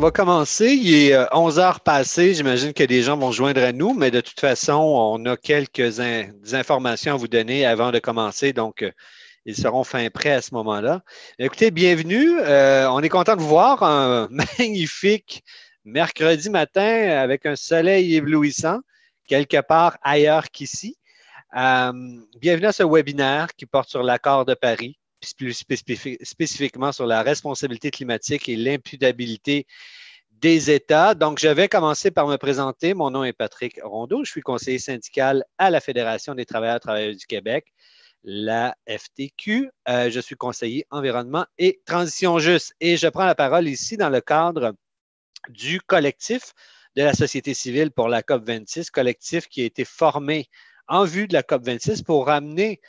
on va commencer. Il est 11 euh, heures passées. J'imagine que des gens vont joindre à nous, mais de toute façon, on a quelques informations à vous donner avant de commencer. Donc, euh, ils seront fin prêts à ce moment-là. Écoutez, bienvenue. Euh, on est content de vous voir. Un magnifique mercredi matin avec un soleil éblouissant, quelque part ailleurs qu'ici. bienvenue à ce webinaire qui porte sur l'accord de Paris plus spécifiquement sur la responsabilité climatique et l'imputabilité des États. Donc, je vais commencer par me présenter. Mon nom est Patrick Rondeau. Je suis conseiller syndical à la Fédération des travailleurs et travailleuses du Québec, la FTQ. Euh, je suis conseiller environnement et transition juste. Et je prends la parole ici dans le cadre du collectif de la société civile pour la COP26, collectif qui a été formé en vue de la COP26 pour ramener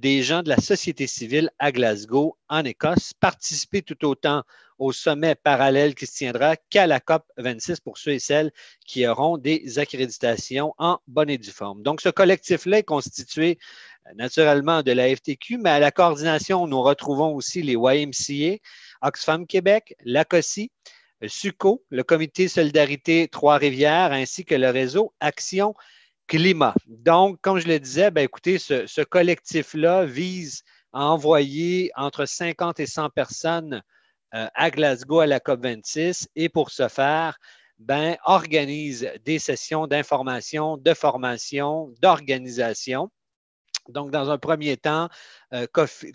des gens de la société civile à Glasgow, en Écosse, participer tout autant au sommet parallèle qui se tiendra qu'à la COP 26 pour ceux et celles qui auront des accréditations en bonne et due forme. Donc, ce collectif-là est constitué euh, naturellement de la FTQ, mais à la coordination, nous retrouvons aussi les YMCA, Oxfam Québec, l'ACOSI, SUCO, le Comité Solidarité Trois-Rivières, ainsi que le réseau Action climat. Donc, comme je le disais, ben, écoutez, ce, collectif-là vise à envoyer entre 50 et 100 personnes euh, à Glasgow à la COP26 et pour ce faire, ben, organise des sessions d'information, de formation, d'organisation donc, dans un premier temps, euh,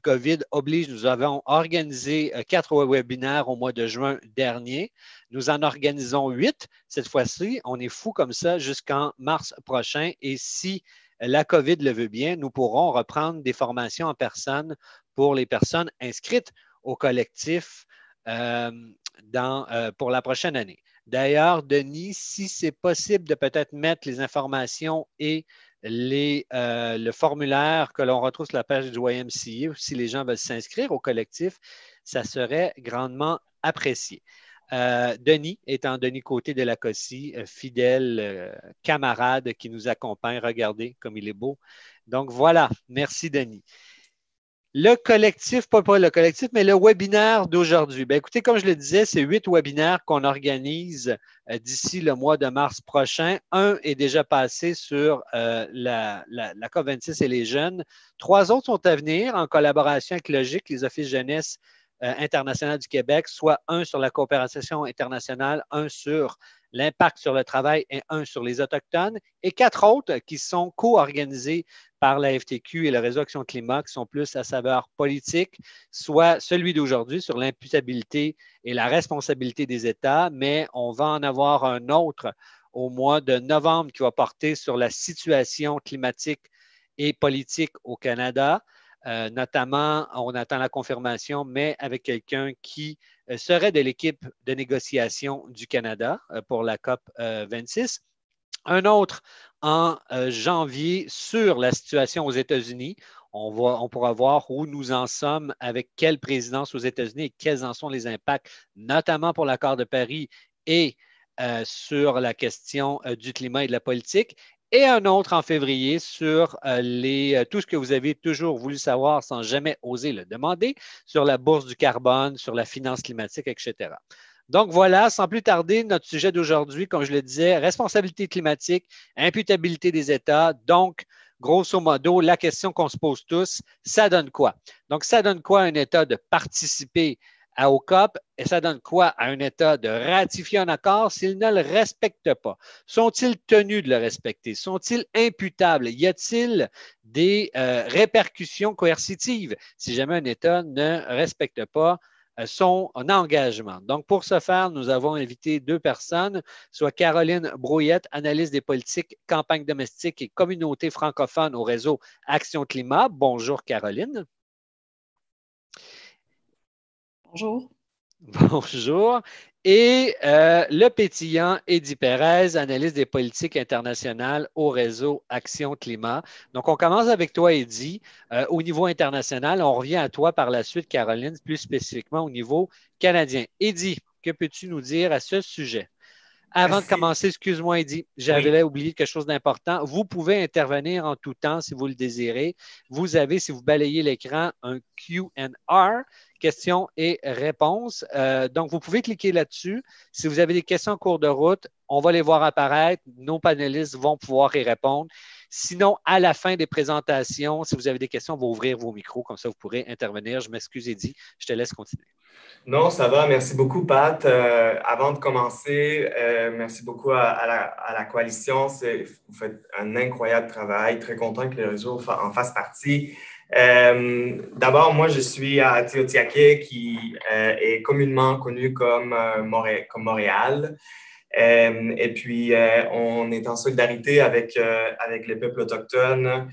COVID oblige, nous avons organisé euh, quatre webinaires au mois de juin dernier. Nous en organisons huit. Cette fois-ci, on est fou comme ça jusqu'en mars prochain. Et si la COVID le veut bien, nous pourrons reprendre des formations en personne pour les personnes inscrites au collectif euh, pour la prochaine année. D'ailleurs, Denis, si c'est possible de peut-être mettre les informations et euh, le formulaire que l'on retrouve sur la page du YMCA, si les gens veulent s'inscrire au collectif, ça serait grandement apprécié. Euh, Denis, étant Denis Côté de la COSI, euh, fidèle camarade qui nous accompagne, regardez comme il est beau. Donc voilà, merci Denis. Le collectif, pas, le collectif, mais le webinaire d'aujourd'hui. Ben, écoutez, comme je le disais, c'est huit webinaires qu'on organise euh, d'ici le mois de mars prochain. Un est déjà passé sur euh, la, la, COP26 et les jeunes. Trois autres sont à venir en collaboration avec Logique, les offices jeunesse euh, internationales du Québec, soit un sur la coopération internationale, un sur l'impact sur le travail et un sur les Autochtones, et quatre autres qui sont co-organisés par la FTQ et le réseau Action Climat, qui sont plus à saveur politique, soit celui d'aujourd'hui sur l'imputabilité et la responsabilité des États, mais on va en avoir un autre au mois de novembre qui va porter sur la situation climatique et politique au Canada. Euh, notamment, on attend la confirmation, mais avec quelqu'un qui euh, serait de l'équipe de négociation du Canada euh, pour la COP 26. Un autre en janvier sur la situation aux États-Unis. On, on, pourra voir où nous en sommes avec quelle présidence aux États-Unis et quels en sont les impacts, notamment pour l'accord de Paris et sur la question du climat et de la politique et un autre en février sur euh, euh, tout ce que vous avez toujours voulu savoir sans jamais oser le demander sur la bourse du carbone, sur la finance climatique, etc. Donc voilà, sans plus tarder, notre sujet d'aujourd'hui, comme je le disais, responsabilité climatique, imputabilité des États. Donc, grosso modo, la question qu'on se pose tous, ça donne quoi? Donc, ça donne quoi un État de participer à OCOP et ça donne quoi à un État de ratifier un accord s'il ne le respecte pas? Sont-ils tenus de le respecter? Sont-ils imputables? Y a-t-il des euh, répercussions coercitives si jamais un État ne respecte pas euh, son engagement? Donc, pour ce faire, nous avons invité deux personnes, soit Caroline Brouillette, analyste des politiques, campagne domestique et communauté francophone au réseau Action Climat. Bonjour, Caroline. Bonjour. Bonjour. Et euh, le pétillant Eddie Perez, analyste des politiques internationales au réseau Action Climat. Donc, on commence avec toi, Eddie. Euh, au niveau international, on revient à toi par la suite, Caroline, plus spécifiquement au niveau canadien. Eddie, que peux-tu nous dire à ce sujet? Avant de commencer, excuse-moi, Eddie, j'avais oublié quelque chose d'important. Vous pouvez intervenir en tout temps si vous le désirez. Vous avez, si vous balayez l'écran, un QR, questions et réponses. Euh, donc, vous pouvez cliquer là-dessus. Si vous avez des questions en cours de route, on va les voir apparaître. Nos panélistes vont pouvoir y répondre. Sinon, à la fin des présentations, si vous avez des questions, on va ouvrir vos micros, comme ça vous pourrez intervenir. Je m'excuse, Eddie, je te laisse continuer. Non, ça va. Merci beaucoup, Pat. Euh, avant de commencer, euh, merci beaucoup à, la, coalition. Vous faites un incroyable travail. Très content que le réseau en fasse partie. Euh, d'abord, moi, je suis à Tiotiake, qui est communément connu comme Montréal. Euh, et puis, euh, on est en solidarité avec, euh, avec les peuples autochtones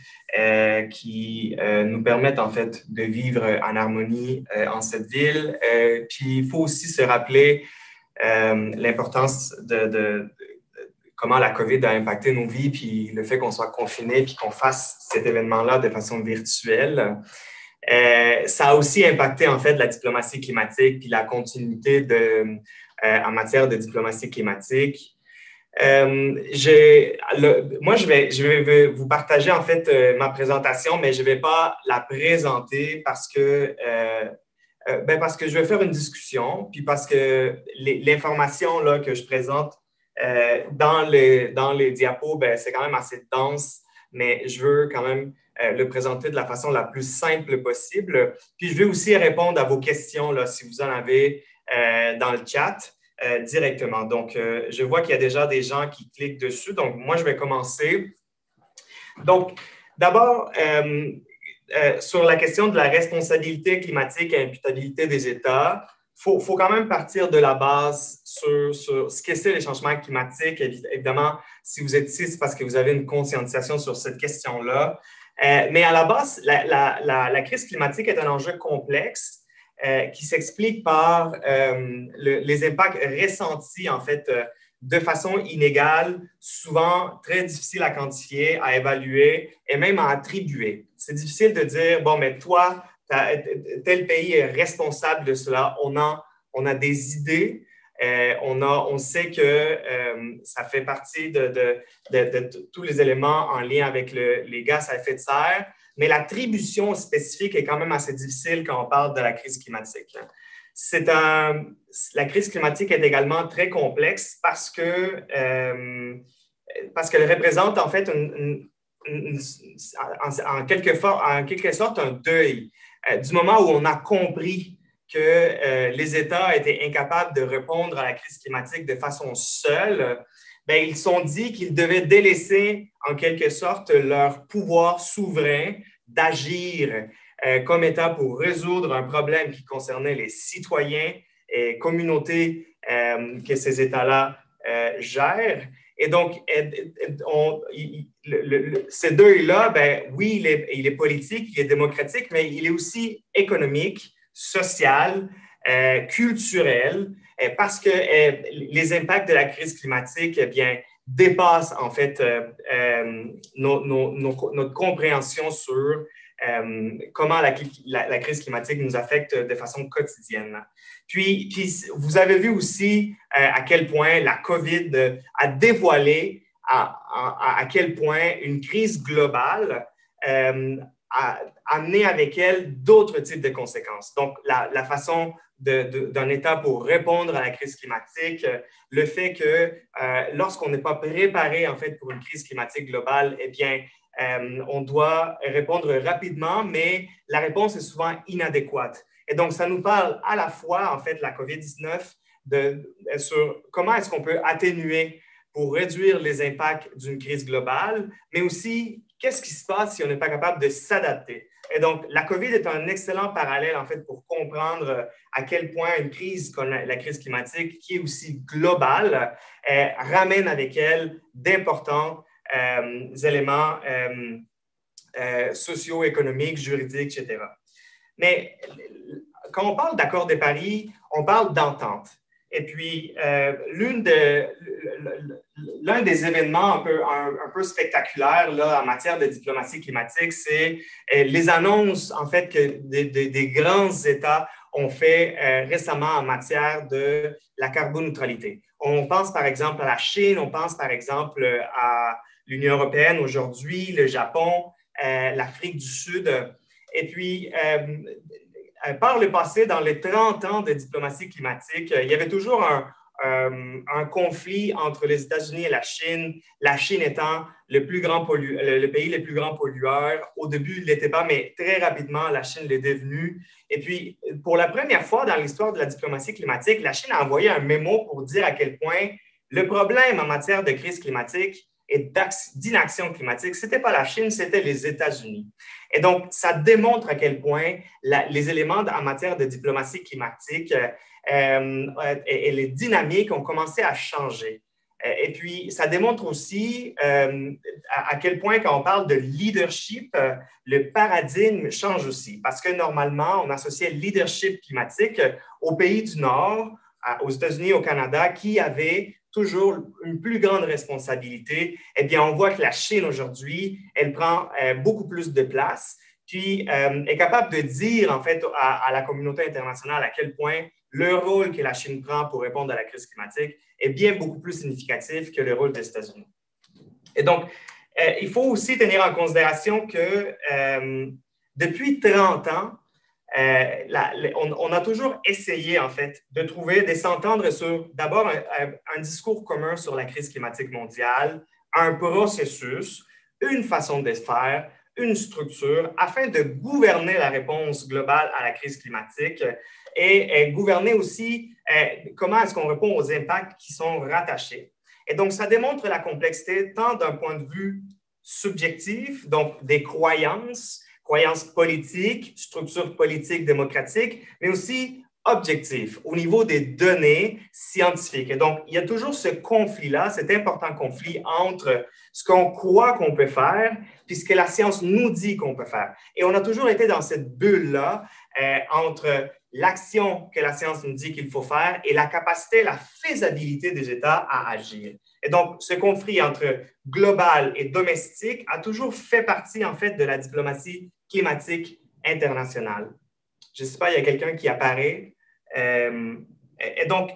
qui nous permettent en fait de vivre en harmonie en cette ville. puis, il faut aussi se rappeler l'importance de, comment la COVID a impacté nos vies, puis le fait qu'on soit confiné, puis qu'on fasse cet événement-là de façon virtuelle. ça a aussi impacté en fait la diplomatie climatique, puis la continuité de en matière de diplomatie climatique. Euh, moi, je vais, vous partager en fait euh, ma présentation, mais je ne vais pas la présenter parce que, ben parce que je vais faire une discussion, puis parce que l'information que je présente dans, les, dans les diapos, ben, c'est quand même assez dense, mais je veux quand même le présenter de la façon la plus simple possible. Puis je vais aussi répondre à vos questions là, si vous en avez euh, dans le chat euh, directement. Donc, euh, je vois qu'il y a déjà des gens qui cliquent dessus. Donc, moi, je vais commencer. Donc, d'abord, sur la question de la responsabilité climatique et imputabilité des États, il faut, quand même partir de la base sur, ce qu'est c'est les changements climatiques. Évidemment, si vous êtes ici, c'est parce que vous avez une conscientisation sur cette question-là. mais à la base, la, crise climatique est un enjeu complexe euh, qui s'explique par euh, les impacts ressentis, en fait, euh, de façon inégale, souvent très difficile à quantifier, à évaluer et même à attribuer. C'est difficile de dire, bon, mais toi, tel pays est responsable de cela. On a, on a des idées, on, a, on sait que ça fait partie de, de, de, tous les éléments en lien avec les gaz à effet de serre, mais l'attribution spécifique est quand même assez difficile quand on parle de la crise climatique. La crise climatique est également très complexe parce que euh, parce qu'elle représente en fait en, quelque en, quelque sorte un deuil. Euh, du moment où on a compris que euh, les États étaient incapables de répondre à la crise climatique de façon seule, ben, ils sont dit qu'ils devaient délaisser en quelque sorte leur pouvoir souverain d'agir euh, comme État pour résoudre un problème qui concernait les citoyens et communautés euh, que ces États-là euh, gèrent. Et donc, on, ces deux-là, ben, oui, il est, politique, il est démocratique, mais il est aussi économique, social, culturel, parce que les impacts de la crise climatique, eh bien, dépassent en fait euh, euh, notre compréhension sur euh, comment la, crise climatique nous affecte de façon quotidienne. Puis, vous avez vu aussi à quel point la COVID a dévoilé à, quel point une crise globale a amené avec elle d'autres types de conséquences. Donc, la façon d'un État pour répondre à la crise climatique, euh, le fait que euh, lorsqu'on n'est pas préparé en fait pour une crise climatique globale, eh bien, euh, on doit répondre rapidement, mais la réponse est souvent inadéquate. Et donc, ça nous parle à la fois en fait la COVID-19 de, sur comment est-ce qu'on peut atténuer pour réduire les impacts d'une crise globale, mais aussi qu'est-ce qui se passe si on n'est pas capable de s'adapter? Et donc, la COVID est un excellent parallèle, en fait, pour comprendre euh, à quel point une crise comme la crise climatique, qui est aussi globale, euh, ramène avec elle d'importants euh, éléments socio-économiques, juridiques, etc. Mais quand on parle d'accord de Paris, on parle d'entente. Et puis, euh, l'un des événements un peu, un, spectaculaires là, en matière de diplomatie climatique, c'est euh, les annonces, en fait, que des, grands États ont fait récemment en matière de la carboneutralité. On pense par exemple à la Chine, on pense par exemple à l'Union européenne aujourd'hui, le Japon, l'Afrique du Sud. Et puis, par le passé, dans les 30 ans de diplomatie climatique, il y avait toujours un, euh, un conflit entre les États-Unis et la Chine, la Chine étant le, pays le plus grand pollueur. Au début, il ne l'était pas, mais très rapidement, la Chine l'est devenue. Et puis, pour la première fois dans l'histoire de la diplomatie climatique, la Chine a envoyé un mémo pour dire à quel point le problème en matière de crise climatique et d'inaction climatique, ce n'était pas la Chine, c'était les États-Unis. Et donc, ça démontre à quel point les éléments en matière de diplomatie climatique euh, et, les dynamiques ont commencé à changer. Euh, et puis, ça démontre aussi euh, à, quel point, quand on parle de leadership, le paradigme change aussi. Parce que normalement, on associait le leadership climatique aux pays du Nord, aux États-Unis, au Canada, qui avaient toujours une plus grande responsabilité. Eh bien, on voit que la Chine aujourd'hui, elle prend beaucoup plus de place, puis est capable de dire, en fait, à la communauté internationale à quel point le rôle que la Chine prend pour répondre à la crise climatique est bien beaucoup plus significatif que le rôle des États-Unis. Et donc, euh, il faut aussi tenir en considération que euh, depuis 30 ans, euh, on, a toujours essayé, en fait, de trouver, de s'entendre sur d'abord un, discours commun sur la crise climatique mondiale, un processus, une façon de faire, une structure, afin de gouverner la réponse globale à la crise climatique et, gouverner aussi euh, comment est-ce qu'on répond aux impacts qui sont rattachés. Et donc, ça démontre la complexité tant d'un point de vue subjectif, donc des croyances, croyances politiques, structures politiques démocratiques, mais aussi objectif au niveau des données scientifiques. Et donc, il y a toujours ce conflit-là, cet important conflit entre ce qu'on croit qu'on peut faire puis ce que la science nous dit qu'on peut faire. Et on a toujours été dans cette bulle-là euh, entre l'action que la science nous dit qu'il faut faire et la capacité, la faisabilité des États à agir. Et donc, ce conflit entre global et domestique a toujours fait partie, en fait, de la diplomatie climatique internationale. Je ne sais pas, il y a quelqu'un qui apparaît. Euh, et donc,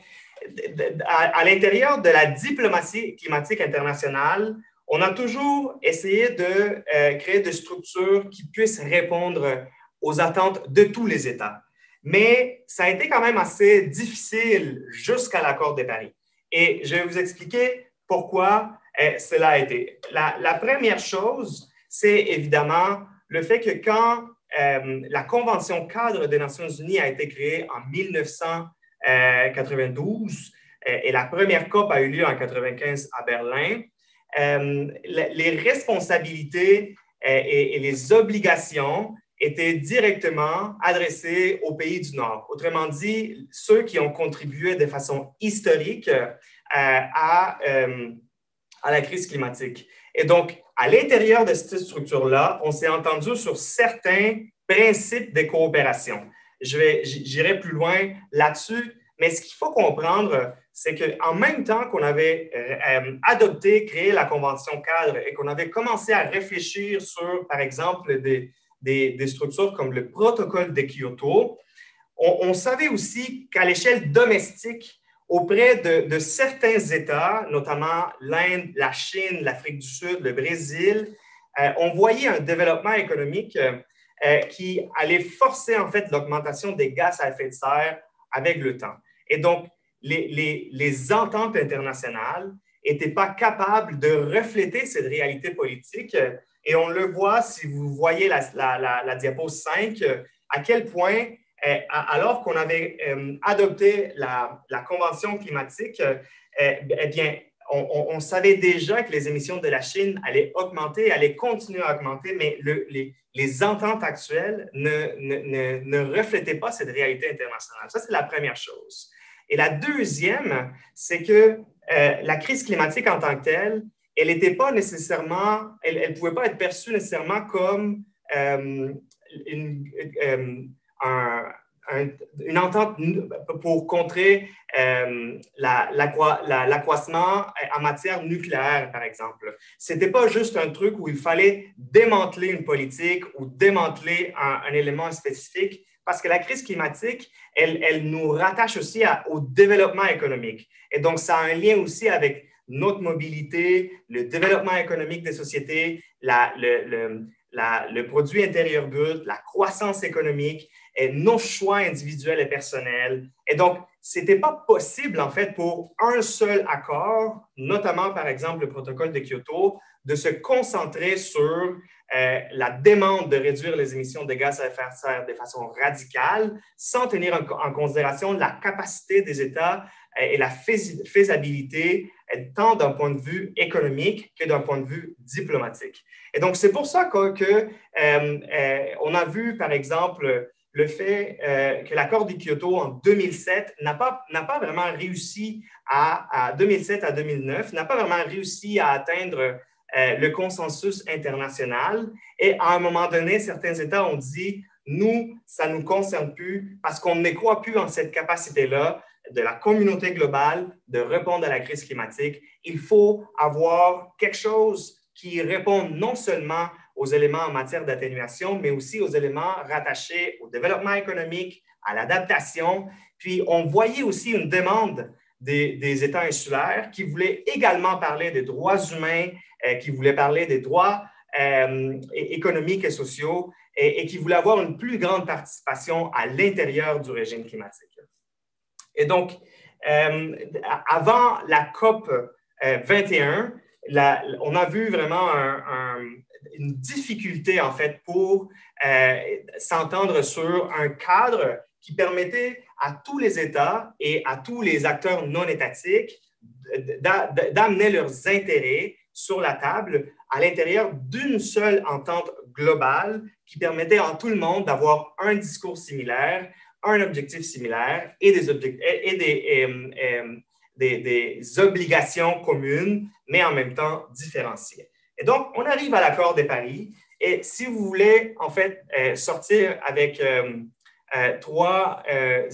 à, l'intérieur de la diplomatie climatique internationale, on a toujours essayé de euh, créer des structures qui puissent répondre aux attentes de tous les États. Mais ça a été quand même assez difficile jusqu'à l'accord de Paris. Et je vais vous expliquer pourquoi euh, cela a été. La, première chose, c'est évidemment le fait que quand euh, la Convention cadre des Nations Unies a été créée en 1992 euh, et la première COP a eu lieu en 1995 à Berlin, les responsabilités et les obligations étaient directement adressés aux pays du Nord. Autrement dit, ceux qui ont contribué de façon historique euh, à, euh, à la crise climatique. Et donc, à l'intérieur de cette structure-là, on s'est entendu sur certains principes de coopération. J'irai plus loin là-dessus, mais ce qu'il faut comprendre, c'est qu'en même temps qu'on avait euh, adopté, créé la Convention cadre et qu'on avait commencé à réfléchir sur, par exemple, des, des, structures comme le protocole de Kyoto, on, savait aussi qu'à l'échelle domestique, auprès de, certains États, notamment l'Inde, la Chine, l'Afrique du Sud, le Brésil, euh, on voyait un développement économique euh, qui allait forcer en fait l'augmentation des gaz à effet de serre avec le temps. Et donc, les, ententes internationales n'étaient pas capables de refléter cette réalité politique et on le voit si vous voyez la, la, la, diapo 5, euh, à quel point, euh, alors qu'on avait euh, adopté la, Convention climatique, eh bien, on, savait déjà que les émissions de la Chine allaient augmenter, allaient continuer à augmenter, mais les, ententes actuelles ne, reflétaient pas cette réalité internationale. Ça, c'est la première chose. Et la deuxième, c'est que la crise climatique en tant que telle, elle n'était pas nécessairement, elle ne pouvait pas être perçue nécessairement comme euh, une, euh, une, entente pour contrer euh, l'accroissement en matière nucléaire, par exemple. Ce n'était pas juste un truc où il fallait démanteler une politique ou démanteler un, élément spécifique, parce que la crise climatique, elle, nous rattache aussi au développement économique. Et donc, ça a un lien aussi avec notre mobilité, le développement économique des sociétés, le, le, le produit intérieur brut, la croissance économique, et nos choix individuels et personnels. Et donc, ce n'était pas possible, en fait, pour un seul accord, notamment, par exemple, le protocole de Kyoto, de se concentrer sur euh, la demande de réduire les émissions de gaz à effet de serre de façon radicale, sans tenir en, considération la capacité des États et la faisabilité, euh, tant d'un point de vue économique que d'un point de vue diplomatique. Et donc, c'est pour ça qu'on que, on a vu, par exemple, le fait que l'accord de Kyoto en 2007 n'a pas, pas vraiment réussi à, à 2007 à 2009, n'a pas vraiment réussi à atteindre euh, le consensus international. Et à un moment donné, certains États ont dit, nous, ça ne nous concerne plus parce qu'on ne croit plus en cette capacité-là de la communauté globale de répondre à la crise climatique. Il faut avoir quelque chose qui réponde non seulement aux éléments en matière d'atténuation, mais aussi aux éléments rattachés au développement économique, à l'adaptation. Puis on voyait aussi une demande des, États insulaires qui voulaient également parler des droits humains euh, qui voulait parler des droits euh, économiques et sociaux et, qui voulait avoir une plus grande participation à l'intérieur du régime climatique. Et donc, euh, avant la COP 21, on a vu vraiment une difficulté, en fait, pour s'entendre sur un cadre qui permettait à tous les États et à tous les acteurs non étatiques d'amener leurs intérêts sur la table à l'intérieur d'une seule entente globale qui permettait à tout le monde d'avoir un discours similaire, un objectif similaire et des, et des, euh, euh, des, des, obligations communes, mais en même temps différenciées. Et donc, on arrive à l'accord de Paris. Et si vous voulez, en fait, euh, sortir avec trois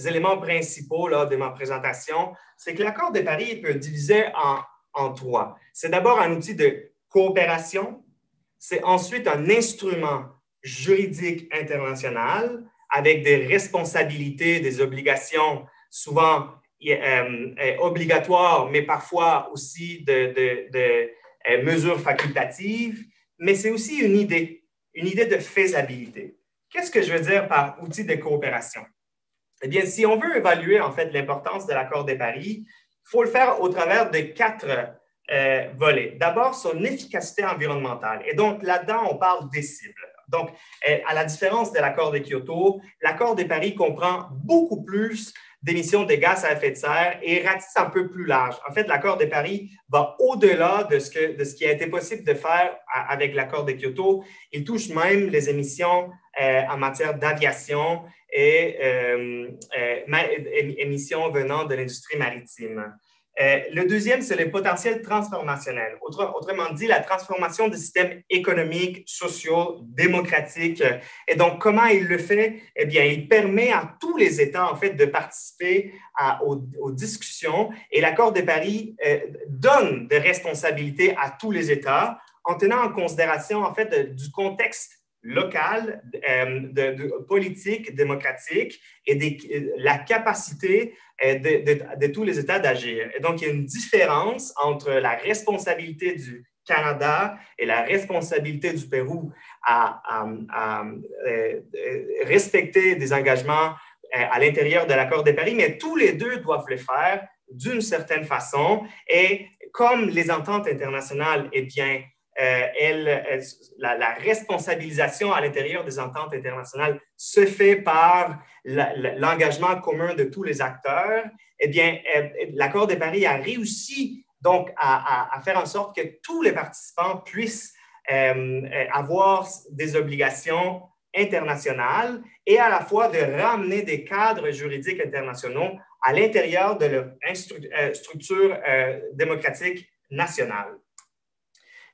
éléments principaux là, de ma présentation, c'est que l'accord de Paris peut diviser en en trois. C'est d'abord un outil de coopération, c'est ensuite un instrument juridique international avec des responsabilités, des obligations souvent euh, euh, obligatoires, mais parfois aussi de, euh, mesures facultatives. Mais c'est aussi une idée, une idée de faisabilité. Qu'est-ce que je veux dire par outil de coopération? Eh bien, si on veut évaluer en fait l'importance de l'accord de Paris, il faut le faire au travers de quatre volets. D'abord, son efficacité environnementale. Et donc, là-dedans, on parle des cibles. Donc, euh, à la différence de l'accord de Kyoto, l'accord de Paris comprend beaucoup plus d'émissions de gaz à effet de serre et ratisse un peu plus large. En fait, l'accord de Paris va au-delà de, ce qui a été possible de faire avec l'accord de Kyoto. Il touche même les émissions euh, en matière d'aviation et euh, euh, émissions venant de l'industrie maritime. Le deuxième, c'est le potentiel transformationnel. autrement dit, la transformation des systèmes économiques, sociaux, démocratiques. Et donc, comment il le fait? Eh bien, il permet à tous les États, en fait, de participer aux, discussions. Et l'accord de Paris donne des responsabilités à tous les États en tenant en considération, en fait, du contexte locale, euh, de, politique démocratique et la capacité euh, de, tous les États d'agir. Et donc, il y a une différence entre la responsabilité du Canada et la responsabilité du Pérou à, euh, respecter des engagements à l'intérieur de l'accord de Paris, mais tous les deux doivent le faire d'une certaine façon. Et comme les ententes internationales, eh bien, euh, la, responsabilisation à l'intérieur des ententes internationales se fait par l'engagement commun de tous les acteurs, eh bien, euh, l'accord de Paris a réussi donc à, faire en sorte que tous les participants puissent euh, avoir des obligations internationales et à la fois de ramener des cadres juridiques internationaux à l'intérieur de leur structure démocratique nationale.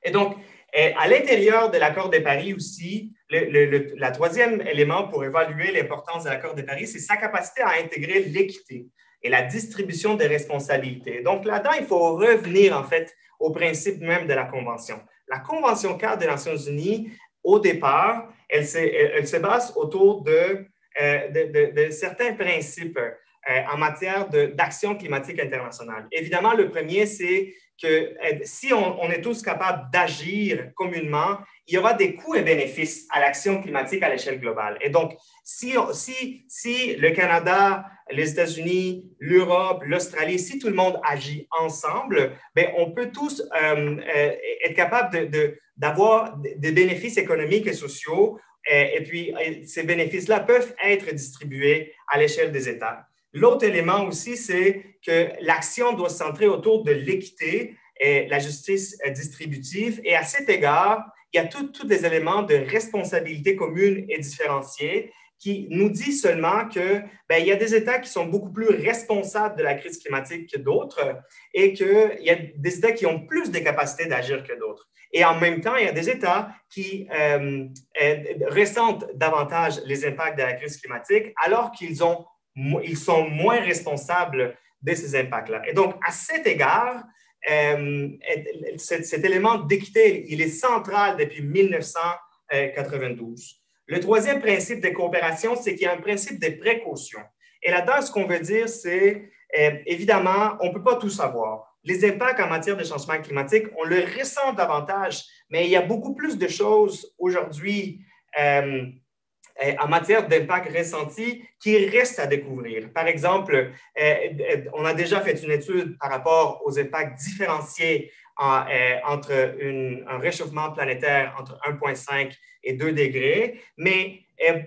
Et donc, euh, à l'intérieur de l'accord de Paris aussi, le, la troisième élément pour évaluer l'importance de l'accord de Paris, c'est sa capacité à intégrer l'équité et la distribution des responsabilités. Donc là-dedans, il faut revenir en fait au principe même de la Convention. La Convention cadre des Nations Unies, au départ, elle se, base autour de de, certains principes en matière d'action climatique internationale. Évidemment, le premier, c'est que si on, est tous capables d'agir communément, il y aura des coûts et bénéfices à l'action climatique à l'échelle globale. Et donc, si, le Canada, les États-Unis, l'Europe, l'Australie, si tout le monde agit ensemble, bien, on peut tous euh, euh, être capable d'avoir de, des bénéfices économiques et sociaux. Et puis, ces bénéfices-là peuvent être distribués à l'échelle des États. L'autre élément aussi, c'est que l'action doit se centrer autour de l'équité et la justice distributive. Et à cet égard, il y a tous les éléments de responsabilité commune et différenciée qui nous dit seulement que ben, il y a des États qui sont beaucoup plus responsables de la crise climatique que d'autres et qu'il y a des États qui ont plus de capacités d'agir que d'autres. Et en même temps, il y a des États qui euh, euh, ressentent davantage les impacts de la crise climatique alors qu'ils ont ils sont moins responsables de ces impacts-là. Et donc, à cet égard, euh, cet, élément d'équité, il est central depuis 1992. Le troisième principe de coopération, c'est qu'il y a un principe de précaution. Et là-dedans, ce qu'on veut dire, c'est euh, évidemment, on ne peut pas tout savoir. Les impacts en matière de changement climatique, on le ressent davantage, mais il y a beaucoup plus de choses aujourd'hui euh, en matière d'impact ressenti qui reste à découvrir. Par exemple, euh, euh, on a déjà fait une étude par rapport aux impacts différenciés entre un réchauffement planétaire entre 1,5 et 2 degrés, mais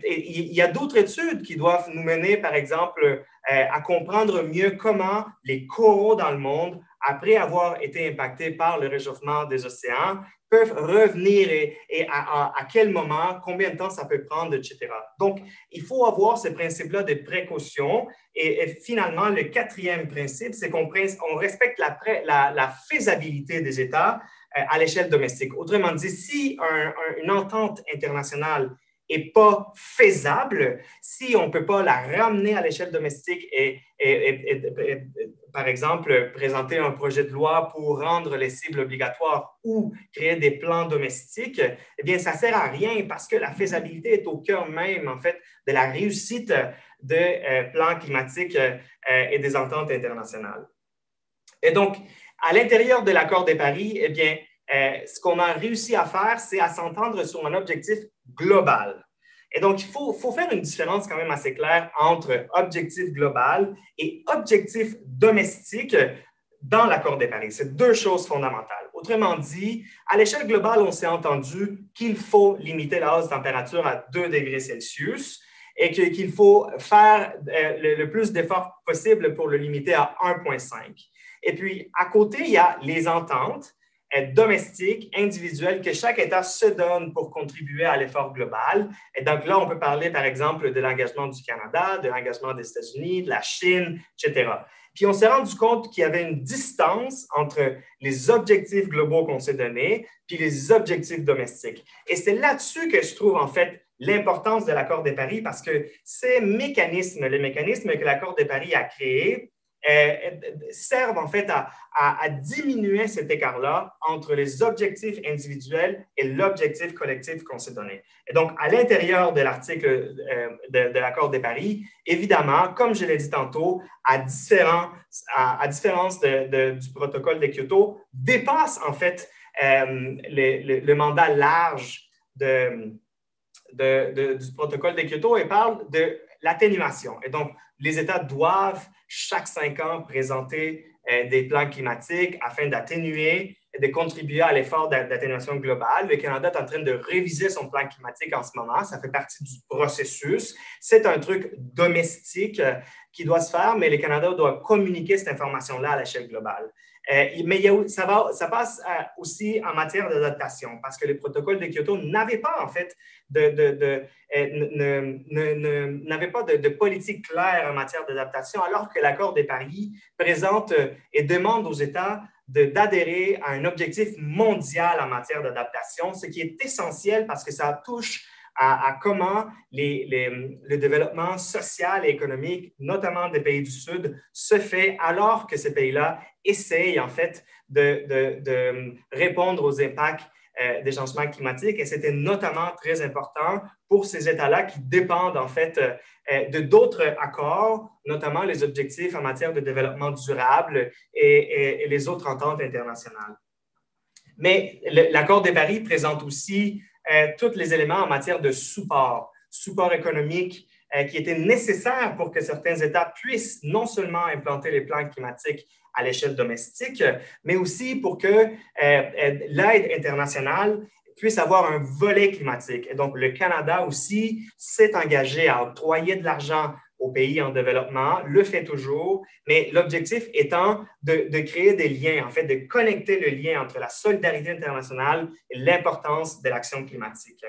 il y a d'autres études qui doivent nous mener, par exemple, à comprendre mieux comment les coraux dans le monde, après avoir été impactés par le réchauffement des océans, peuvent revenir et, à, quel moment, combien de temps ça peut prendre, etc. Donc, il faut avoir ce principe-là de précaution. Et, finalement, le quatrième principe, c'est qu'on on respecte la, la, faisabilité des États euh, à l'échelle domestique. Autrement dit, si une entente internationale n'est pas faisable, si on ne peut pas la ramener à l'échelle domestique et, par exemple, présenter un projet de loi pour rendre les cibles obligatoires ou créer des plans domestiques, eh bien, ça ne sert à rien parce que la faisabilité est au cœur même, en fait, de la réussite de euh, plans climatiques euh, et des ententes internationales. Et donc, à l'intérieur de l'accord de Paris, eh bien, euh, ce qu'on a réussi à faire, c'est à s'entendre sur un objectif global. Et donc, il faut, faire une différence quand même assez claire entre objectif global et objectif domestique dans l'accord de Paris. C'est deux choses fondamentales. Autrement dit, à l'échelle globale, on s'est entendu qu'il faut limiter la hausse de température à 2 degrés Celsius et qu'il faut faire euh, le plus d'efforts possible pour le limiter à 1,5. Et puis, à côté, il y a les ententes domestique, individuelle, que chaque État se donne pour contribuer à l'effort global. Et donc là, on peut parler, par exemple, de l'engagement du Canada, de l'engagement des États-Unis, de la Chine, etc. Puis on s'est rendu compte qu'il y avait une distance entre les objectifs globaux qu'on s'est donnés puis les objectifs domestiques. Et c'est là-dessus que je trouve, en fait, l'importance de l'accord de Paris parce que ces mécanismes, les mécanismes que l'accord de Paris a créés, servent en fait à, diminuer cet écart-là entre les objectifs individuels et l'objectif collectif qu'on s'est donné. Et donc, à l'intérieur de l'article euh, de, l'accord de Paris, évidemment, comme je l'ai dit tantôt, à, différents, à, différence du protocole de Kyoto, dépasse en fait euh, le, mandat large de, du protocole de Kyoto et parle de l'atténuation. Et donc, les États doivent chaque cinq ans présenter euh, des plans climatiques afin d'atténuer de contribuer à l'effort d'atténuation globale. Le Canada est en train de réviser son plan climatique en ce moment. Ça fait partie du processus. C'est un truc domestique euh, qui doit se faire, mais le Canada doit communiquer cette information-là à l'échelle globale. Euh, mais ça, va, ça passe euh, aussi en matière d'adaptation, parce que le protocole de Kyoto n'avait pas, en fait, de, n'avait pas de, politique claire en matière d'adaptation, alors que l'accord de Paris présente et demande aux États d'adhérer à un objectif mondial en matière d'adaptation, ce qui est essentiel parce que ça touche à, comment le développement social et économique, notamment des pays du Sud, se fait alors que ces pays-là essayent en fait de, répondre aux impacts euh, des changements climatiques et c'était notamment très important pour ces États-là qui dépendent en fait euh, de d'autres accords, notamment les objectifs en matière de développement durable et, les autres ententes internationales. Mais l'accord de Paris présente aussi tous les éléments en matière de support, support économique, qui était nécessaire pour que certains États puissent non seulement implanter les plans climatiques à l'échelle domestique, mais aussi pour que euh, euh, l'aide internationale puisse avoir un volet climatique. Et donc, le Canada aussi s'est engagé à octroyer de l'argent aux pays en développement, le fait toujours, mais l'objectif étant de, créer des liens, en fait, de connecter le lien entre la solidarité internationale et l'importance de l'action climatique.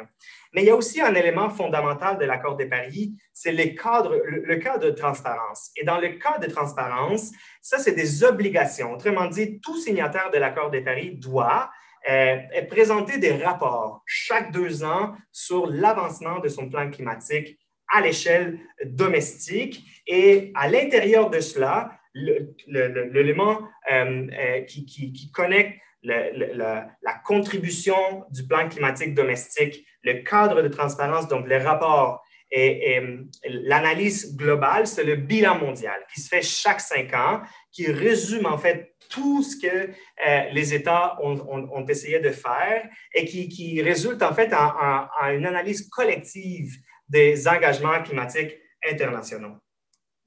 Mais il y a aussi un élément fondamental de l'accord de Paris, c'est le cadre, le cadre de transparence. Et dans le cadre de transparence, ça, c'est des obligations. Autrement dit, tout signataire de l'accord de Paris doit euh, présenter des rapports chaque deux ans sur l'avancement de son plan climatique à l'échelle domestique. Et à l'intérieur de cela, l'élément euh, euh, qui, connecte la, contribution du plan climatique domestique, le cadre de transparence, donc les rapports et, l'analyse globale, c'est le bilan mondial qui se fait chaque cinq ans, qui résume en fait tout ce que euh, les États ont, essayé de faire et qui, résulte en fait en une analyse collective des engagements climatiques internationaux.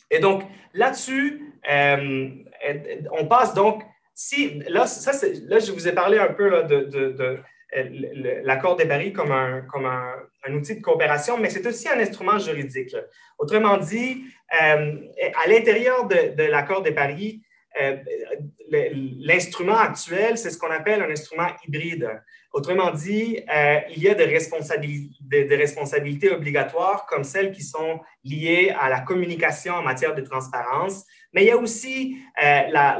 Et donc, là-dessus, euh, on passe donc, si, là, ça, là, je vous ai parlé un peu de, de, euh, l'accord de Paris comme, un, comme un, outil de coopération, mais c'est aussi un instrument juridique. Autrement dit, euh, à l'intérieur de, l'accord de Paris, l'instrument actuel, c'est ce qu'on appelle un instrument hybride. Autrement dit, euh, il y a des responsabilités, des, responsabilités, obligatoires comme celles qui sont liées à la communication en matière de transparence, mais il y a aussi euh, la,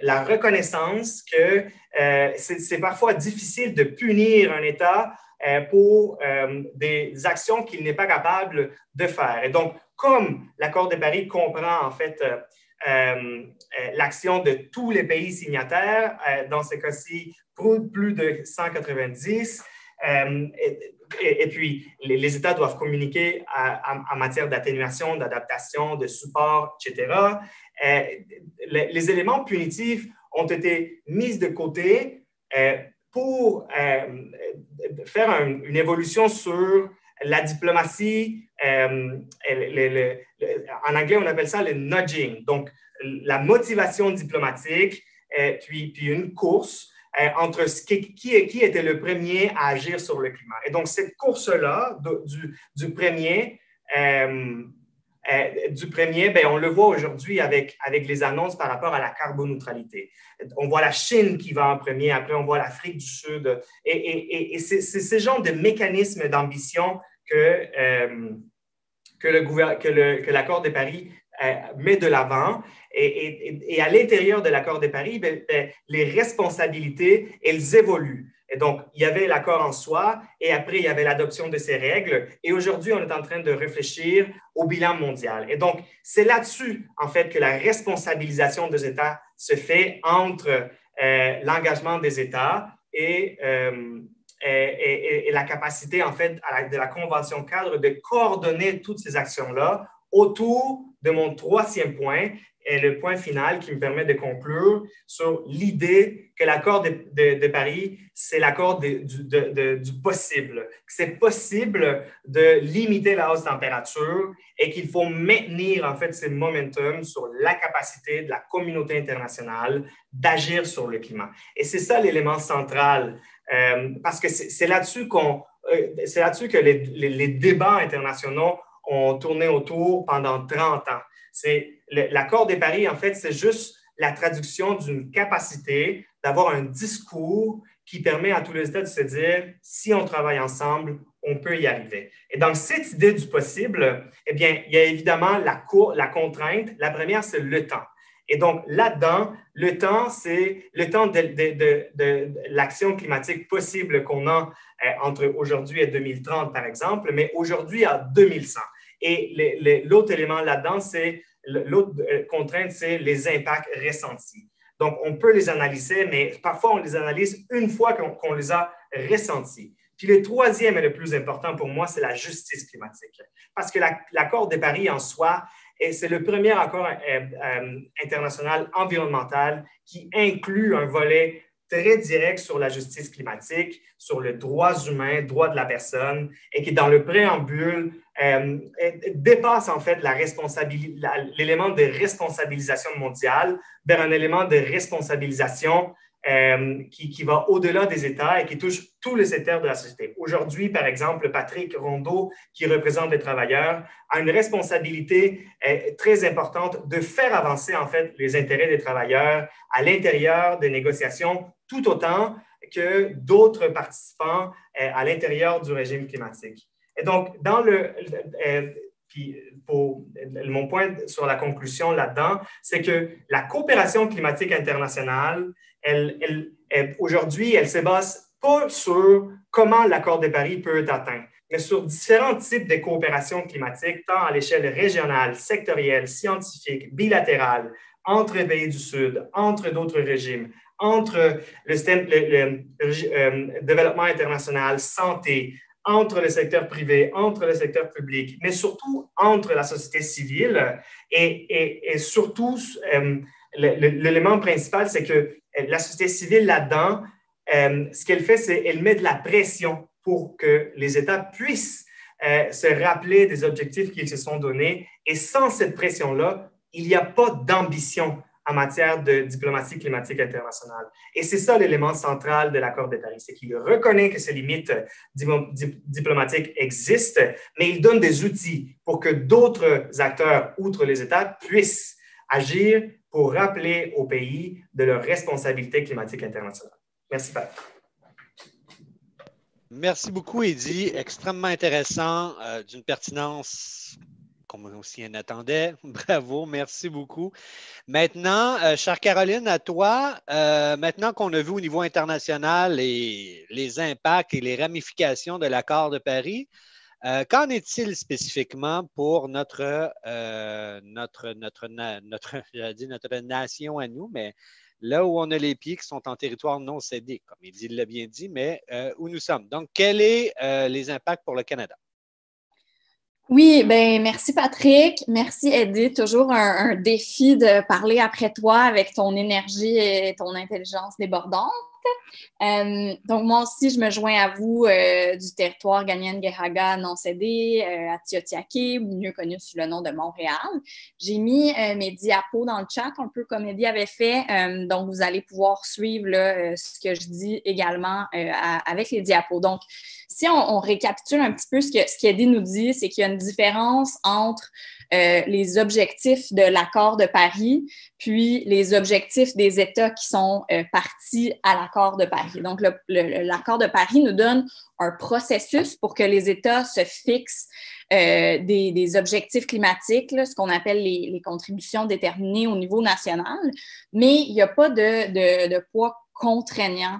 la, reconnaissance que euh, c'est parfois difficile de punir un État pour des actions qu'il n'est pas capable de faire. Et donc, comme l'accord de Paris comprend en fait l'action de tous les pays signataires, dans ce cas-ci plus de 190. Euh, et, puis, les, États doivent communiquer en matière d'atténuation, d'adaptation, de support, etc. Euh, les, éléments punitifs ont été mis de côté euh, pour faire une évolution sur la diplomatie. En anglais, on appelle ça le nudging. Donc, la motivation diplomatique, puis, puis une course euh, entre qui, était le premier à agir sur le climat. Et donc, cette course-là du, premier, euh, euh, du premier ben, on le voit aujourd'hui avec, avec les annonces par rapport à la carboneutralité. On voit la Chine qui va en premier, après on voit l'Afrique du Sud. Et, et, et c'est ce genre de mécanisme d'ambition que, que, le, que l'accord de Paris met de l'avant. Et, à l'intérieur de l'accord de Paris, ben, ben, les responsabilités, elles évoluent. Et donc, il y avait l'accord en soi et après, il y avait l'adoption de ces règles. Et aujourd'hui, on est en train de réfléchir au bilan mondial. Et donc, c'est là-dessus, en fait, que la responsabilisation des États se fait entre euh, l'engagement des États euh, et, et, la capacité, en fait, de la Convention cadre de coordonner toutes ces actions-là autour de mon troisième point, est le point final qui me permet de conclure sur l'idée que l'accord de, Paris, c'est l'accord du, du, possible. C'est possible de limiter la hausse de température et qu'il faut maintenir en fait ce momentum sur la capacité de la communauté internationale d'agir sur le climat. Et c'est ça l'élément central, euh, parce que c'est là-dessus qu'on, euh, c'est là-dessus que les, débats internationaux ont tourné autour pendant 30 ans. C'est l'accord des Paris, en fait, c'est juste la traduction d'une capacité d'avoir un discours qui permet à tous les États de se dire, si on travaille ensemble, on peut y arriver. Et dans cette idée du possible, eh bien, il y a évidemment la contrainte. La première, c'est le temps. Et donc, là-dedans, le temps, c'est le temps de, l'action climatique possible qu'on a euh, entre aujourd'hui et 2030, par exemple, mais aujourd'hui à 2100. Et l'autre élément là-dedans, c'est l'autre euh, contrainte, c'est les impacts ressentis. Donc, on peut les analyser, mais parfois, on les analyse une fois qu'on les a ressentie. Puis le troisième et le plus important pour moi, c'est la justice climatique. Parce que l'accord de Paris en soi, c'est le premier accord euh, euh, international environnemental qui inclut un volet très direct sur la justice climatique, sur les droits humains, droits de la personne, et qui, dans le préambule, euh, dépasse en fait l'élément de responsabilisation mondiale vers un élément de responsabilisation euh, qui, va au-delà des États et qui touche tous les secteurs de la société. Aujourd'hui, par exemple, Patrick Rondeau, qui représente les travailleurs, a une responsabilité euh, très importante de faire avancer en fait les intérêts des travailleurs à l'intérieur des négociations, tout autant que d'autres participants euh, à l'intérieur du régime climatique. Et donc, dans le, puis pour, mon point sur la conclusion là-dedans, c'est que la coopération climatique internationale aujourd'hui, elle se base pas sur comment l'accord de Paris peut être atteint, mais sur différents types de coopération climatique, tant à l'échelle régionale, sectorielle, scientifique, bilatérale, entre pays du Sud, entre d'autres régimes, entre le, euh, développement international, santé, entre le secteur privé, entre le secteur public, mais surtout entre la société civile. Et, surtout, euh, l'élément principal, c'est que la société civile là-dedans, euh, ce qu'elle fait, c'est qu'elle met de la pression pour que les États puissent euh, se rappeler des objectifs qu'ils se sont donnés. Et sans cette pression-là, il n'y a pas d'ambition en matière de diplomatie climatique internationale. Et c'est ça l'élément central de l'accord de Paris, c'est qu'il reconnaît que ces limites diplomatiques existent, mais il donne des outils pour que d'autres acteurs, outre les États, puissent agir pour rappeler aux pays de leur responsabilité climatique internationale. Merci, Pat. Merci beaucoup, Eddie. Extrêmement intéressant, euh, d'une pertinence comme on s'y en attendait. Bravo, merci beaucoup. Maintenant, euh, chère Caroline, à toi, euh, maintenant qu'on a vu au niveau international les impacts et les ramifications de l'accord de Paris, euh, qu'en est-il spécifiquement pour notre, euh, notre, notre, notre, notre nation à nous, mais là où on a les pieds qui sont en territoire non cédé, comme il l'a bien dit, mais euh, où nous sommes. Donc, quels sont les impacts pour le Canada? Oui, ben merci Patrick, merci Eddie. Toujours un, défi de parler après toi avec ton énergie et ton intelligence débordante. Euh, donc, moi aussi, je me joins à vous euh, du territoire Ganyan-Gehaga non cédé euh, à Tiotiake, mieux connu sous le nom de Montréal. J'ai mis mes diapos dans le chat, un peu comme Eddie avait fait. donc, vous allez pouvoir suivre ce que je dis également avec les diapos. Donc, si on, récapitule un petit peu ce que ce nous dit, c'est qu'il y a une différence entre euh, les objectifs de l'accord de Paris, puis les objectifs des États qui sont euh, partis à l'accord de Paris. Donc, l'accord de Paris nous donne un processus pour que les États se fixent euh, des, objectifs climatiques, ce qu'on appelle les, contributions déterminées au niveau national, mais il n'y a pas de poids contraignant